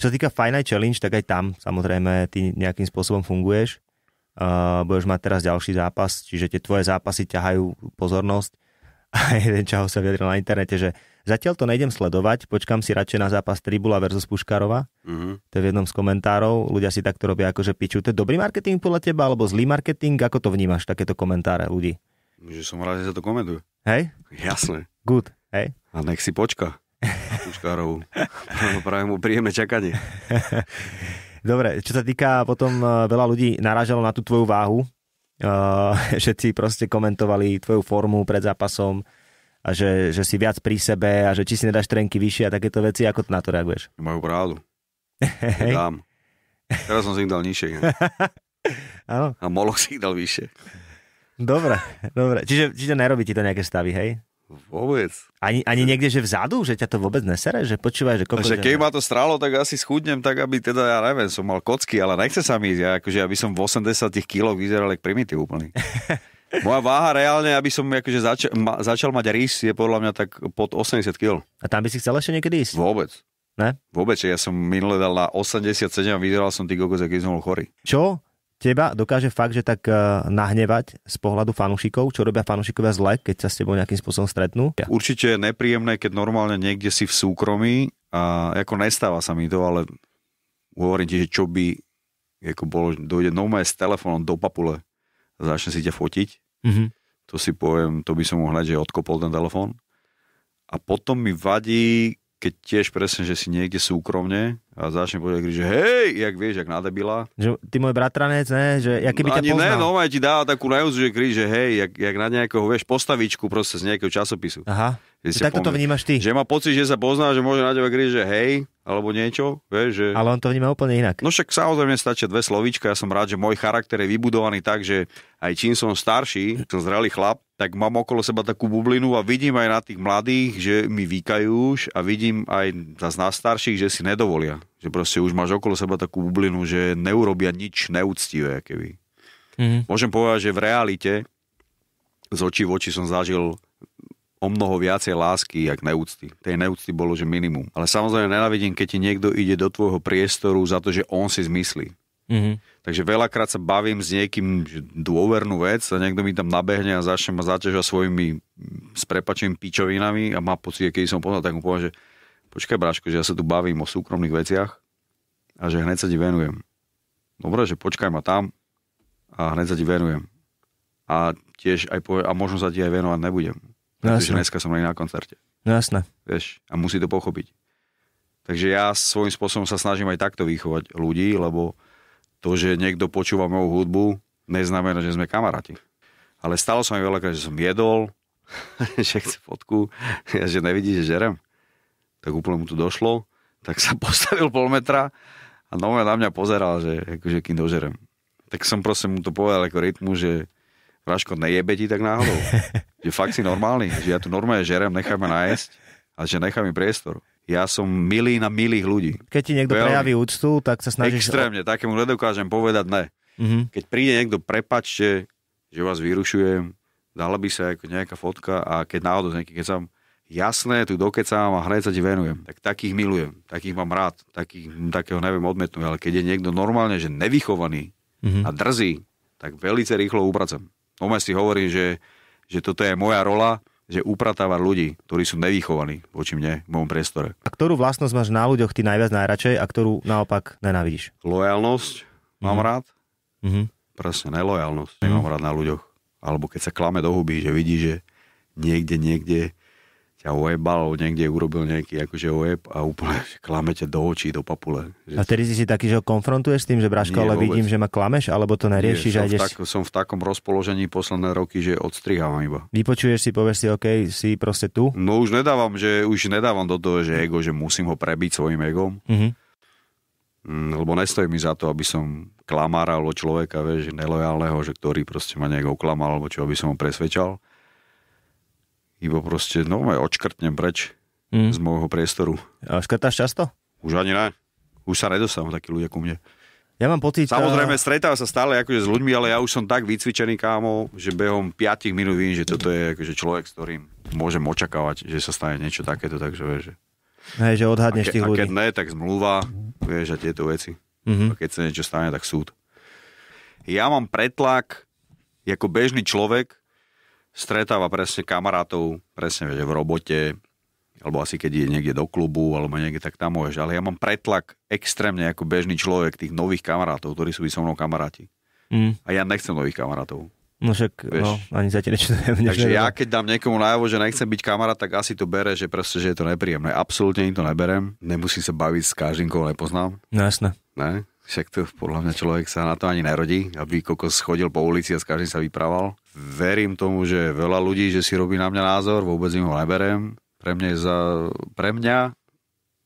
Čo sa týka Night Challenge, tak aj tam samozrejme ty nejakým spôsobom funguješ. Uh, budeš mať teraz ďalší zápas, čiže tie tvoje zápasy ťahajú pozornosť. A jeden čaho sa vyjadril na internete, že zatiaľ to nejdem sledovať, počkam si radšej na zápas Tribula versus Puškarova. Uh-huh. To je v jednom z komentárov. Ľudia si takto robia akože piču. To je dobrý marketing podľa teba, alebo zlý marketing? Ako to vnímaš, takéto komentáre ľudí? Že som rád, že sa to komentujú. Hej? Jasné. Good, hej? A nech si počka. Puškárovú. Práve mu príjemné čakanie. Dobre, čo sa týka potom eh, veľa ľudí narážalo na tú tvoju váhu. Uh, všetci proste komentovali tvoju formu pred zápasom a že, že si viac pri sebe a že či si nedáš trenky vyššie a takéto veci. Ako na to reaguješ? Majú pravdu. Dám. Teraz som si ich dal nižšie. Áno. A Moloch si ich dal vyššie. Dobre, dobre. Čiže, čiže nerobí ti to nejaké stavy, hej? Vôbec. Ani, ani niekde, že vzadu, že ťa to vôbec nesere? Že počúvaj, že kokos, že keď ma to strálo, tak asi schudnem tak, aby teda, ja neviem, som mal kocky, ale nechce sa mi ísť, ja, akože aby som v 80 kg vyzeral jak primitív úplný. Moja váha reálne, aby som akože začal, ma, začal mať rys, je podľa mňa tak pod 80 kg. A tam by si chcel ešte niekedy ísť? Vôbec. Ne? Vôbec, ja som minule dal na 87 a vyzeral som ty kokos, aký som bol chorý. Čo? Teba dokáže fakt, že tak uh, nahnevať z pohľadu fanúšikov, čo robia fanúšikovia zle, keď sa s tebou nejakým spôsobom stretnú? Určite je nepríjemné, keď normálne niekde si v súkromí a ako nestáva sa mi to, ale hovorím ti, že čo by ako bolo, dojde normálne s telefónom do papule a začne si ťa fotiť, mm-hmm. to si poviem, to by som mohol hľať, že odkopol ten telefón. A potom mi vadí, keď tiež presne, že si niekde súkromne a začne povedať, že hej, jak vieš, jak na debila. Že ty môj bratranec, ne? Že ja keby ťa poznal. Ne, no, aj ti dáva takú najúzu, že krí, že hej, jak, jak na nejakého, vieš, postavičku proste z nejakého časopisu. Aha. Tak to vnímaš ty. Že má pocit, že sa pozná, že môže na teba kríť, že hej, alebo niečo, vieš, že... Ale on to vníma úplne inak. No však samozrejme stačia dve slovíčka, ja som rád, že môj charakter je vybudovaný tak, že aj čím som starší, som zrelý chlap, tak mám okolo seba takú bublinu a vidím aj na tých mladých, že mi vykajú už a vidím aj zase na starších, že si nedovolia. Že proste už máš okolo seba takú bublinu, že neurobia nič neúctivé, keby. Mm-hmm. Môžem povedať, že v realite z očí v oči som zažil o mnoho viacej lásky, jak neúcty. Tej neúcty bolo, že minimum. Ale samozrejme nenavidím, keď ti niekto ide do tvojho priestoru za to, že on si zmyslí. Mm-hmm. Takže veľakrát sa bavím s niekým dôvernú vec a niekto mi tam nabehne a začne ma zaťažať svojimi s prepačením pičovinami a má pocit, keď som poznal, tak mu poviem, že počkaj Braško, že ja sa tu bavím o súkromných veciach a že hneď sa ti venujem. Dobre, že počkaj ma tam a hneď sa ti venujem. A tiež aj povie, a možno sa ti aj venovať nebudem. No, Pretože dneska som len na koncerte. No jasné. Vieš, a musí to pochopiť. Takže ja svojím spôsobom sa snažím aj takto vychovať ľudí, lebo to, že niekto počúva moju hudbu, neznamená, že sme kamaráti. Ale stalo sa mi veľakrát, že som jedol, že chce fotku, ja že nevidí, že žerem. Tak úplne mu to došlo, tak sa postavil pol metra a nové na mňa pozeral, že akože kým dožerem. Tak som proste mu to povedal ako rytmu, že Vraško, nejebe ti tak náhodou. že fakt si normálny, že ja tu normálne žerem, nechaj ma nájsť a že nechaj mi priestor. Ja som milý na milých ľudí. Keď ti niekto Veľmi. prejaví úctu, tak sa snažíš... Extrémne, takému nedokážem povedať ne. Mhm. Keď príde niekto, prepačte, že vás vyrušujem, dala by sa ako nejaká fotka a keď náhodou niekým, keď som jasné, tu dokecám a hneď sa ti venujem. Tak takých milujem, takých mám rád, takých, takého neviem odmetnúť, ale keď je niekto normálne, že nevychovaný Mhm. a drzý, tak veľmi rýchlo upracem. Ome si hovorím, že, že toto je moja rola, že upratávať ľudí, ktorí sú nevychovaní voči mne v mojom priestore. A ktorú vlastnosť máš na ľuďoch ty najviac najradšej a ktorú naopak nenávidíš? Lojalnosť mám Mhm. rád, Mhm. presne nelojalnosť nemám rád na ľuďoch. Alebo keď sa klame do huby, že vidí, že niekde, niekde ťa ojebal, niekde urobil nejaký akože ojeb a úplne že klamete do očí, do papule. Že A tedy si si taký, že ho konfrontuješ s tým, že Braško, Nie, ale vôbec. vidím, že ma klameš, alebo to neriešiš a som, v ideš... tak, som v takom rozpoložení posledné roky, že odstrihávam iba. Vypočuješ si, povieš si, OK, si proste tu. No už nedávam, že už nedávam do toho, že ego, že musím ho prebiť svojim egom, Mhm. Mm, lebo nestojí mi za to, aby som klamáral o človeka, vieš, nelojálneho, že ktorý proste ma nejak oklamal, alebo čo, aby som ho presvedčal. Iba proste, no, aj odškrtnem preč Mm. z môjho priestoru. A škrtáš často? Už ani ne. Už sa nedostanú takí ľudia ku mne. Ja mám pocit... Samozrejme, a- stretávam sa stále akože s ľuďmi, ale ja už som tak vycvičený, kámo, že behom 5 minút vidím, že toto je akože človek, s ktorým môžem očakávať, že sa stane niečo takéto, takže vieš, že... Hej, že odhadneš a, ke, tých a ľudí. keď ne, tak zmluva, vieš, a tieto veci. Mhm. A keď sa niečo stane, tak súd. Ja mám pretlak, ako bežný človek, stretáva presne kamarátov, presne vieš, v robote, alebo asi keď je niekde do klubu, alebo niekde tak tam môžeš. Ale ja mám pretlak extrémne ako bežný človek tých nových kamarátov, ktorí sú so mnou kamaráti. Mm. A ja nechcem nových kamarátov. No však, Vieš. no, ani za ti niečo Takže ja keď dám niekomu najavo, že nechcem byť kamarát, tak asi to bere, že proste, že je to nepríjemné. Absolútne to neberem. Nemusím sa baviť s každým, koho nepoznám. No jasné. Ne? Však to podľa mňa človek sa na to ani nerodí, aby kokos chodil po ulici a s každým sa vyprával. Verím tomu, že veľa ľudí, že si robí na mňa názor, vôbec im ho neberem. Pre mňa za, pre mňa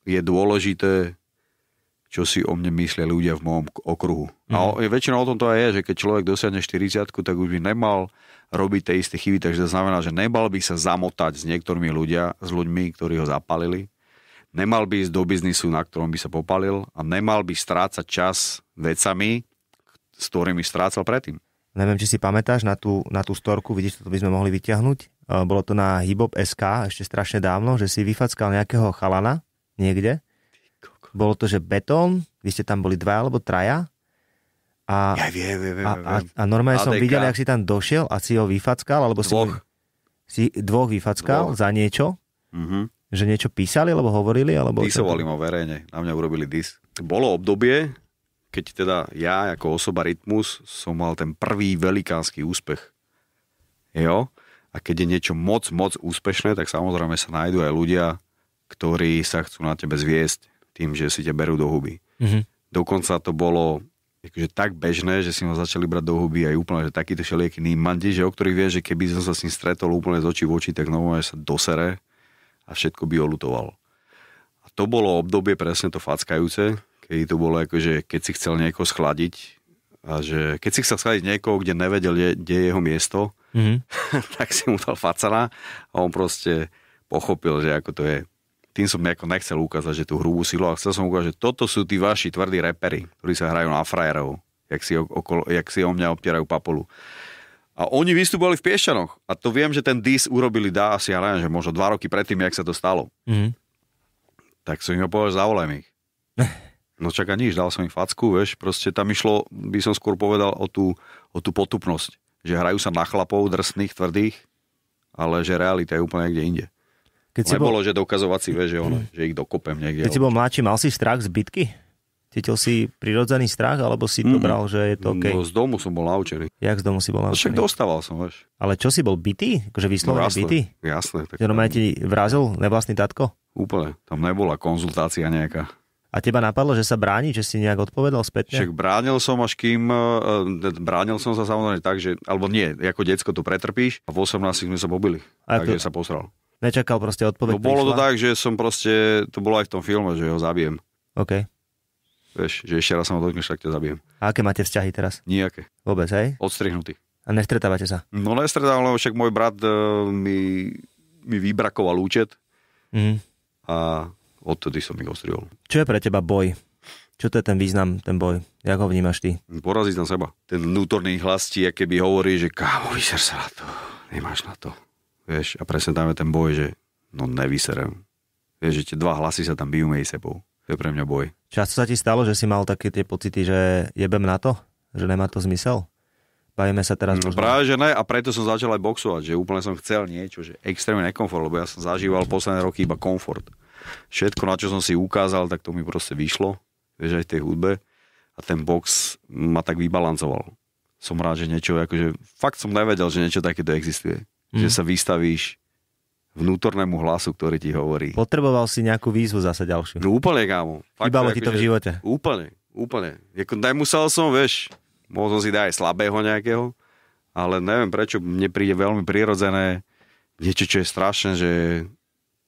je dôležité, čo si o mne myslia ľudia v môjom okruhu. A o, je, väčšinou o tom to aj je, že keď človek dosiahne 40 tak už by nemal robiť tie isté chyby, takže to znamená, že nemal by sa zamotať s niektorými ľudia, s ľuďmi, ktorí ho zapalili, nemal by ísť do biznisu, na ktorom by sa popalil a nemal by strácať čas vecami, s ktorými strácal predtým. Neviem, či si pamätáš na tú, na tú storku, vidíš, to by sme mohli vyťahnuť. E, Bolo to na Hibop SK ešte strašne dávno, že si vyfackal nejakého chalana niekde. Bolo to, že betón, vy ste tam boli dva alebo traja. A, Ja viem, viem, viem. a, a, a normálne som ADK. videl, jak si tam došiel a si ho vyfackal, alebo Dvoch. si, si dvoch vyfackal Dvoch. za niečo, Mhm. Že niečo písali, alebo hovorili, alebo... Disovali ma verejne, na mňa urobili dis. Bolo obdobie, keď teda ja ako osoba Rytmus som mal ten prvý velikánsky úspech. Jo? A keď je niečo moc, moc úspešné, tak samozrejme sa nájdú aj ľudia, ktorí sa chcú na tebe zviesť tým, že si ťa berú do huby. Mhm. Dokonca to bolo akože tak bežné, že si ma začali brať do huby aj úplne, že takíto všelijakí nímandi, že o ktorých vie, že keby som sa s ním stretol úplne z očí v oči, tak normálne sa dosere a všetko by olutoval. A to bolo obdobie presne to fackajúce, keď to bolo ako, že keď si chcel niekoho schladiť a že keď si chcel schladiť niekoho, kde nevedel, kde, je jeho miesto, Mhm. tak si mu dal facana a on proste pochopil, že ako to je. Tým som nejako nechcel ukázať, že tú hrubú silu a chcel som ukázať, že toto sú tí vaši tvrdí repery, ktorí sa hrajú na frajerov, jak si, okolo, jak si o mňa obtierajú papolu. A oni vystupovali v Piešťanoch. A to viem, že ten dis urobili dá asi, ja neviem, že možno dva roky predtým, jak sa to stalo. Mhm. Tak som im ho povedal, zavolaj ich. No čaká nič, dal som im facku, vieš, proste tam išlo, by som skôr povedal, o tú, o tú potupnosť. Že hrajú sa na chlapov, drsných, tvrdých, ale že realita je úplne niekde inde. Keď Nebolo, bol, že dokazovať si, vieš, že, ono, že ich dokopem niekde. keď si bol mladší, mal si strach z bitky? Cítil si prirodzený strach, alebo si to bral, že je to OK? No, z domu som bol naučený. Jak z domu si bol No, však naučený? dostával som, vieš. Ale čo si bol bytý? Akože vyslovene jasné, bytý? Jasné. Tak Že normálne ti vrazil nevlastný tatko? Úplne. Tam nebola konzultácia nejaká. A teba napadlo, že sa bráni, že si nejak odpovedal spätne? Však bránil som až kým, e, bránil som sa samozrejme tak, že, alebo nie, ako decko to pretrpíš a v 18 sme sa pobili. A Takže to- sa posral. Nečakal proste odpoveď No bolo to prišla? tak, že som proste, to bolo aj v tom filme, že ho zabijem. OK. Vieš, že ešte raz sa ma dotkneš, tak ťa zabijem. A aké máte vzťahy teraz? Nijaké. Vôbec, hej? Odstrihnutý. A nestretávate sa? No nestretám, lebo však môj brat e, mi, mi vybrakoval účet Mhm. a odtedy som ich ostrihol. Čo je pre teba boj? Čo to je ten význam, ten boj? Jak ho vnímaš ty? Poraziť na seba. Ten vnútorný hlas ti keby hovorí, že kámo, vyser sa na to. Nemáš na to. Vieš, a presne tam je ten boj, že no nevyserem. Vieš, že tie dva hlasy sa tam bijú medzi sebou. To je pre mňa boj. Často sa ti stalo, že si mal také tie pocity, že jebem na to? Že nemá to zmysel? Bavíme sa teraz No, možno... práve, že ne, a preto som začal aj boxovať, že úplne som chcel niečo, že extrémne nekomfort, lebo ja som zažíval posledné roky iba komfort. Všetko, na čo som si ukázal, tak to mi proste vyšlo, vieš, aj v tej hudbe. A ten box ma tak vybalancoval. Som rád, že niečo, akože, fakt som nevedel, že niečo takéto existuje. Mm. Že Mm. sa vystavíš vnútornému hlasu, ktorý ti hovorí. Potreboval si nejakú výzvu zase ďalšiu. No úplne, kámo. Fakt, Chýbalo ti to v akože- živote. Úplne, úplne. Jako, nemusel som, vieš, mohol som si dať aj slabého nejakého, ale neviem prečo, mne príde veľmi prirodzené niečo, čo je strašné, že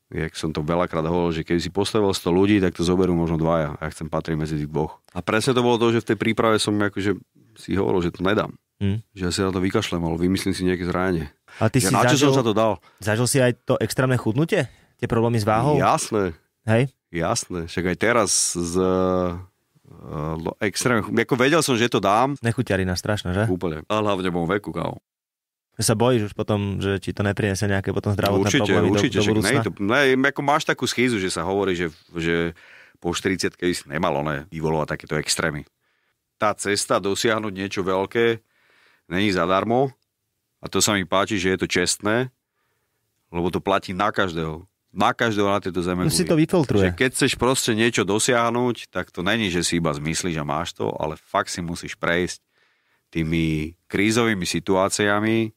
jak som to veľakrát hovoril, že keby si postavil 100 ľudí, tak to zoberú možno dvaja. A ja chcem patriť medzi tých dvoch. A presne to bolo to, že v tej príprave som akože si hovoril, že to nedám. Hm. Že ja si na to vykašlem, ale vymyslím si nejaké zranenie. A ty že si na čo zažil, som sa to dal? zažil si aj to extrémne chudnutie? Tie problémy s váhou? Jasné. Hej? Jasné, však aj teraz z uh, extrém, ako vedel som, že to dám. Nechuťarina strašná, že? Úplne. A hlavne v mojom veku, kámo. Že sa bojíš už potom, že ti to neprinese nejaké potom zdravotné určite, problémy určite, do, do budúcna? to, ne, ako máš takú schýzu, že sa hovorí, že, že po 40 by si nemalo ne, vyvolovať takéto extrémy. Tá cesta dosiahnuť niečo veľké není zadarmo a to sa mi páči, že je to čestné, lebo to platí na každého. Na každého na tejto zeme. No si to vyfiltruje. Že keď chceš proste niečo dosiahnuť, tak to není, že si iba zmyslíš a máš to, ale fakt si musíš prejsť tými krízovými situáciami,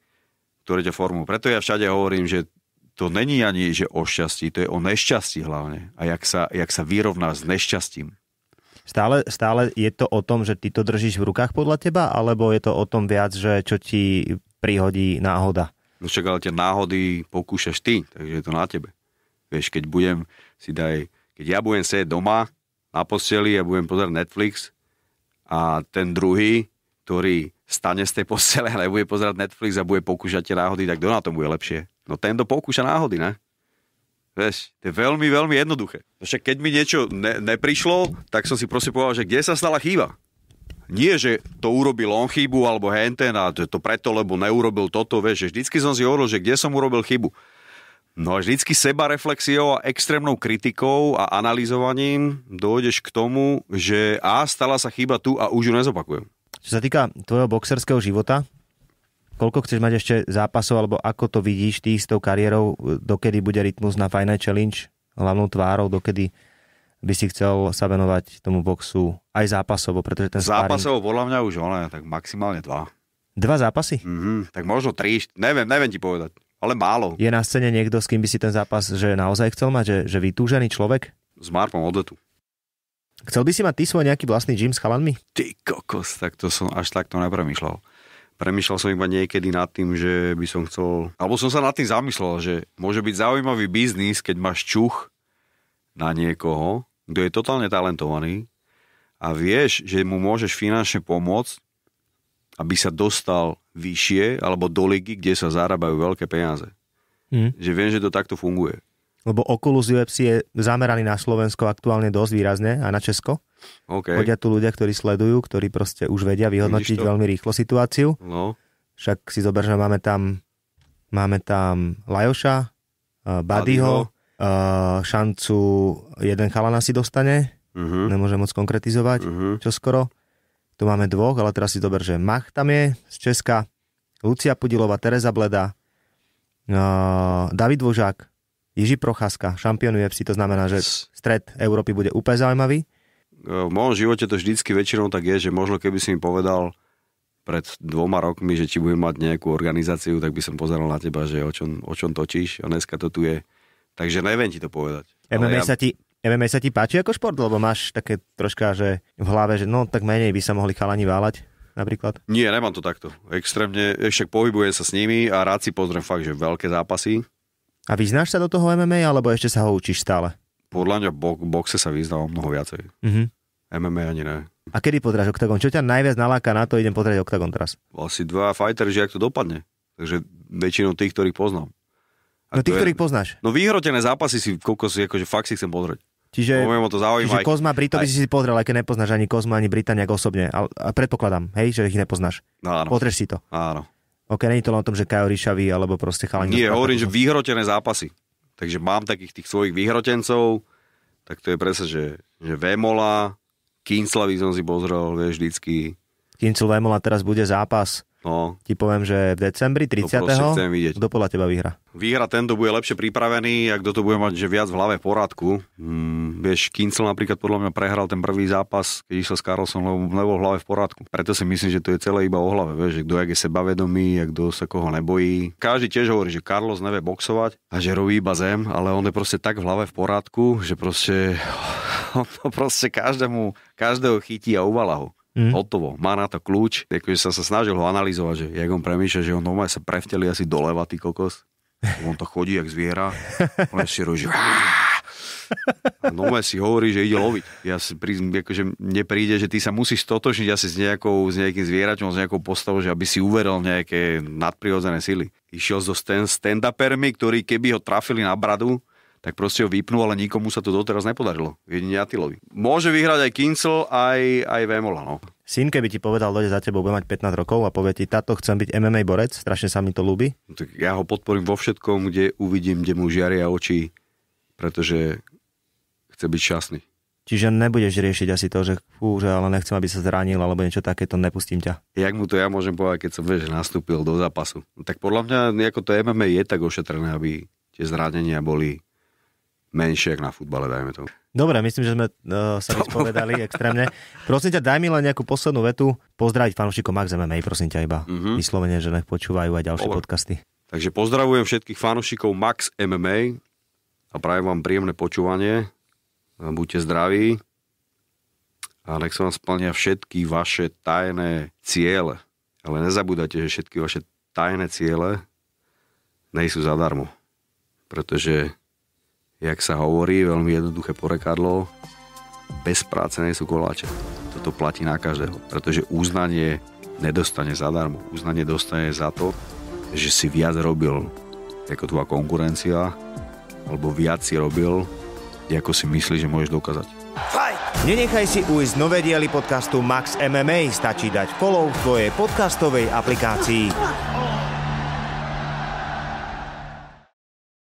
ktoré ťa formujú. Preto ja všade hovorím, že to není ani že o šťastí, to je o nešťastí hlavne. A jak sa, jak sa vyrovná s nešťastím. Stále, stále je to o tom, že ty to držíš v rukách podľa teba, alebo je to o tom viac, že čo ti prihodí náhoda? No však ale tie náhody pokúšaš ty, takže je to na tebe. Vieš, keď budem si daj, keď ja budem sedieť doma na posteli a budem pozerať Netflix a ten druhý, ktorý stane z tej postele a nebude pozerať Netflix a bude pokúšať tie náhody, tak kto na tom bude lepšie? No ten, kto pokúša náhody, ne? Vieš, to je veľmi, veľmi jednoduché. No Však keď mi niečo ne, neprišlo, tak som si proste povedal, že kde sa stala chyba. Nie, že to urobil on chybu alebo henten a to, to preto, lebo neurobil toto, vieš, že vždycky som si hovoril, že kde som urobil chybu. No a vždycky seba reflexiou a extrémnou kritikou a analyzovaním dojdeš k tomu, že a stala sa chyba tu a už ju nezopakujem. Čo sa týka tvojho boxerského života, koľko chceš mať ešte zápasov, alebo ako to vidíš ty s tou kariérou, dokedy bude rytmus na Night Challenge hlavnou tvárou, dokedy by si chcel sa venovať tomu boxu aj zápasovo, pretože ten sparring... Zápasov podľa mňa už ona, tak maximálne dva. Dva zápasy? Mhm, tak možno tri, neviem, neviem ti povedať, ale málo. Je na scéne niekto, s kým by si ten zápas že naozaj chcel mať, že, že vytúžený človek? S Marpom odletu. Chcel by si mať ty svoj nejaký vlastný gym s chalanmi? Ty kokos, tak to som až takto nepremýšľal. Premýšľal som iba niekedy nad tým, že by som chcel... Alebo som sa nad tým zamyslel, že môže byť zaujímavý biznis, keď máš čuch na niekoho, kto je totálne talentovaný a vieš, že mu môžeš finančne pomôcť, aby sa dostal vyššie alebo do ligy, kde sa zarábajú veľké peniaze. Hm. Že viem, že to takto funguje. Lebo Oculus UFC je zameraný na Slovensko aktuálne dosť výrazne a na Česko. OK. Chodia tu ľudia, ktorí sledujú, ktorí proste už vedia vyhodnotiť veľmi rýchlo situáciu. No, Však si zober, že máme tam, máme tam Lajoša, uh, Badyho, uh, šancu jeden chalan asi dostane, uh-huh. nemôžem moc konkretizovať, Uh-huh. čo skoro. Tu máme dvoch, ale teraz si zober, že Mach tam je z Česka, Lucia Pudilová, Tereza Bleda, uh, David Vožák, Jiži Procházka, šampión UFC, to znamená, že stred Európy bude úplne zaujímavý. V mojom živote to vždycky väčšinou tak je, že možno keby si mi povedal pred dvoma rokmi, že či budem mať nejakú organizáciu, tak by som pozeral na teba, že o čom, o čom točíš a dneska to tu je. Takže neviem ti to povedať. MMA, ja... sa ti, MMA sa ti páči ako šport? Lebo máš také troška, že v hlave, že no tak menej by sa mohli chalani váľať napríklad? Nie, nemám to takto. Extrémne, ešte pohybujem sa s nimi a rád si pozriem fakt, že veľké zápasy. A vyznáš sa do toho MMA, alebo ešte sa ho učíš stále? Podľa mňa bo- boxe sa vyznám mnoho viacej. Mhm. MMA ani ne. A kedy podráš OKTAGON? Čo ťa najviac naláka na to, idem pozrieť OKTAGON teraz? Asi dva fightery, že jak to dopadne. Takže väčšinou tých, ktorých poznám. No tých, ktorých poznáš. No vyhrotené zápasy si, koľko si, akože fakt si chcem pozrieť. Čiže, Poviem, to zaujíma. čiže Kozma Brito by si si pozrel, aj keď nepoznáš ani Kozma, ani Brita nejak osobne. A, a predpokladám, hej, že ich nepoznáš. Áno. Pozrieš si to. Áno. OK, není to len o tom, že Kajo Ríšavý, alebo proste chalani. Nie, hovorím, že vyhrotené zápasy. Takže mám takých tých svojich vyhrotencov, tak to je presne, že, že Vemola, Kincla by som si pozrel, vieš, vždycky. Kincel Vemola teraz bude zápas. No. Ti poviem, že v decembri 30. To chcem vidieť. Kto podľa teba vyhra? Vyhra ten, kto bude lepšie pripravený a kto to bude mať že viac v hlave v poradku. Hmm, vieš, Kincel napríklad podľa mňa prehral ten prvý zápas, keď išiel s Carlsom, lebo nebol v hlave v poradku. Preto si myslím, že to je celé iba o hlave, vieš, že kto je sebavedomý, a kto sa koho nebojí. Každý tiež hovorí, že Carlos nevie boxovať a že robí iba zem, ale on je proste tak v hlave v poradku, že proste on to proste každému, každého chytí a uvala ho. Mm. Hotovo. Má na to kľúč. Akože som sa snažil ho analyzovať, že jak on premýšľa, že on normálne sa prevteli asi doleva, ty kokos. On to chodí jak zviera. On si roží. A si hovorí, že ide loviť. Ja si pri, akože mne príde, že ty sa musíš stotočniť asi s, nejakou, s nejakým zvieraťom, s nejakou postavou, že aby si uveril nejaké nadprirodzené sily. Išiel so stand-upermi, ktorí keby ho trafili na bradu, tak proste ho vypnú, ale nikomu sa to doteraz nepodarilo. Jedine Atilovi. Môže vyhrať aj Kincel, aj, aj Vemola, no. Syn, keby ti povedal, dojde za tebou, bude mať 15 rokov a povie ti, táto chcem byť MMA borec, strašne sa mi to ľúbi. No, tak ja ho podporím vo všetkom, kde uvidím, kde mu žiaria oči, pretože chce byť šťastný. Čiže nebudeš riešiť asi to, že fú, že ale nechcem, aby sa zranil, alebo niečo takéto, nepustím ťa. Jak mu to ja môžem povedať, keď som vieš, nastúpil do zápasu? No, tak podľa mňa ako to MMA je tak ošetrené, aby tie zranenia boli menšie ako na futbale, dajme to. Dobre, myslím, že sme uh, sa vyspovedali extrémne. Prosím ťa, daj mi len nejakú poslednú vetu. Pozdraviť fanúšikov Max MMA, prosím ťa iba. Mm-hmm. Vyslovene, že nech počúvajú aj ďalšie Dobre. podcasty. Takže pozdravujem všetkých fanúšikov Max MMA a prajem vám príjemné počúvanie. Buďte zdraví a nech sa vám splnia všetky vaše tajné ciele. Ale nezabúdajte, že všetky vaše tajné ciele nejsú zadarmo. Pretože jak sa hovorí, veľmi jednoduché porekadlo, bez práce nie sú koláče. Toto platí na každého, pretože uznanie nedostane zadarmo. Uznanie dostane za to, že si viac robil ako tvoja konkurencia, alebo viac si robil, ako si myslíš, že môžeš dokázať. Nenechaj si ujsť nové diely podcastu Max MMA, stačí dať follow v tvojej podcastovej aplikácii.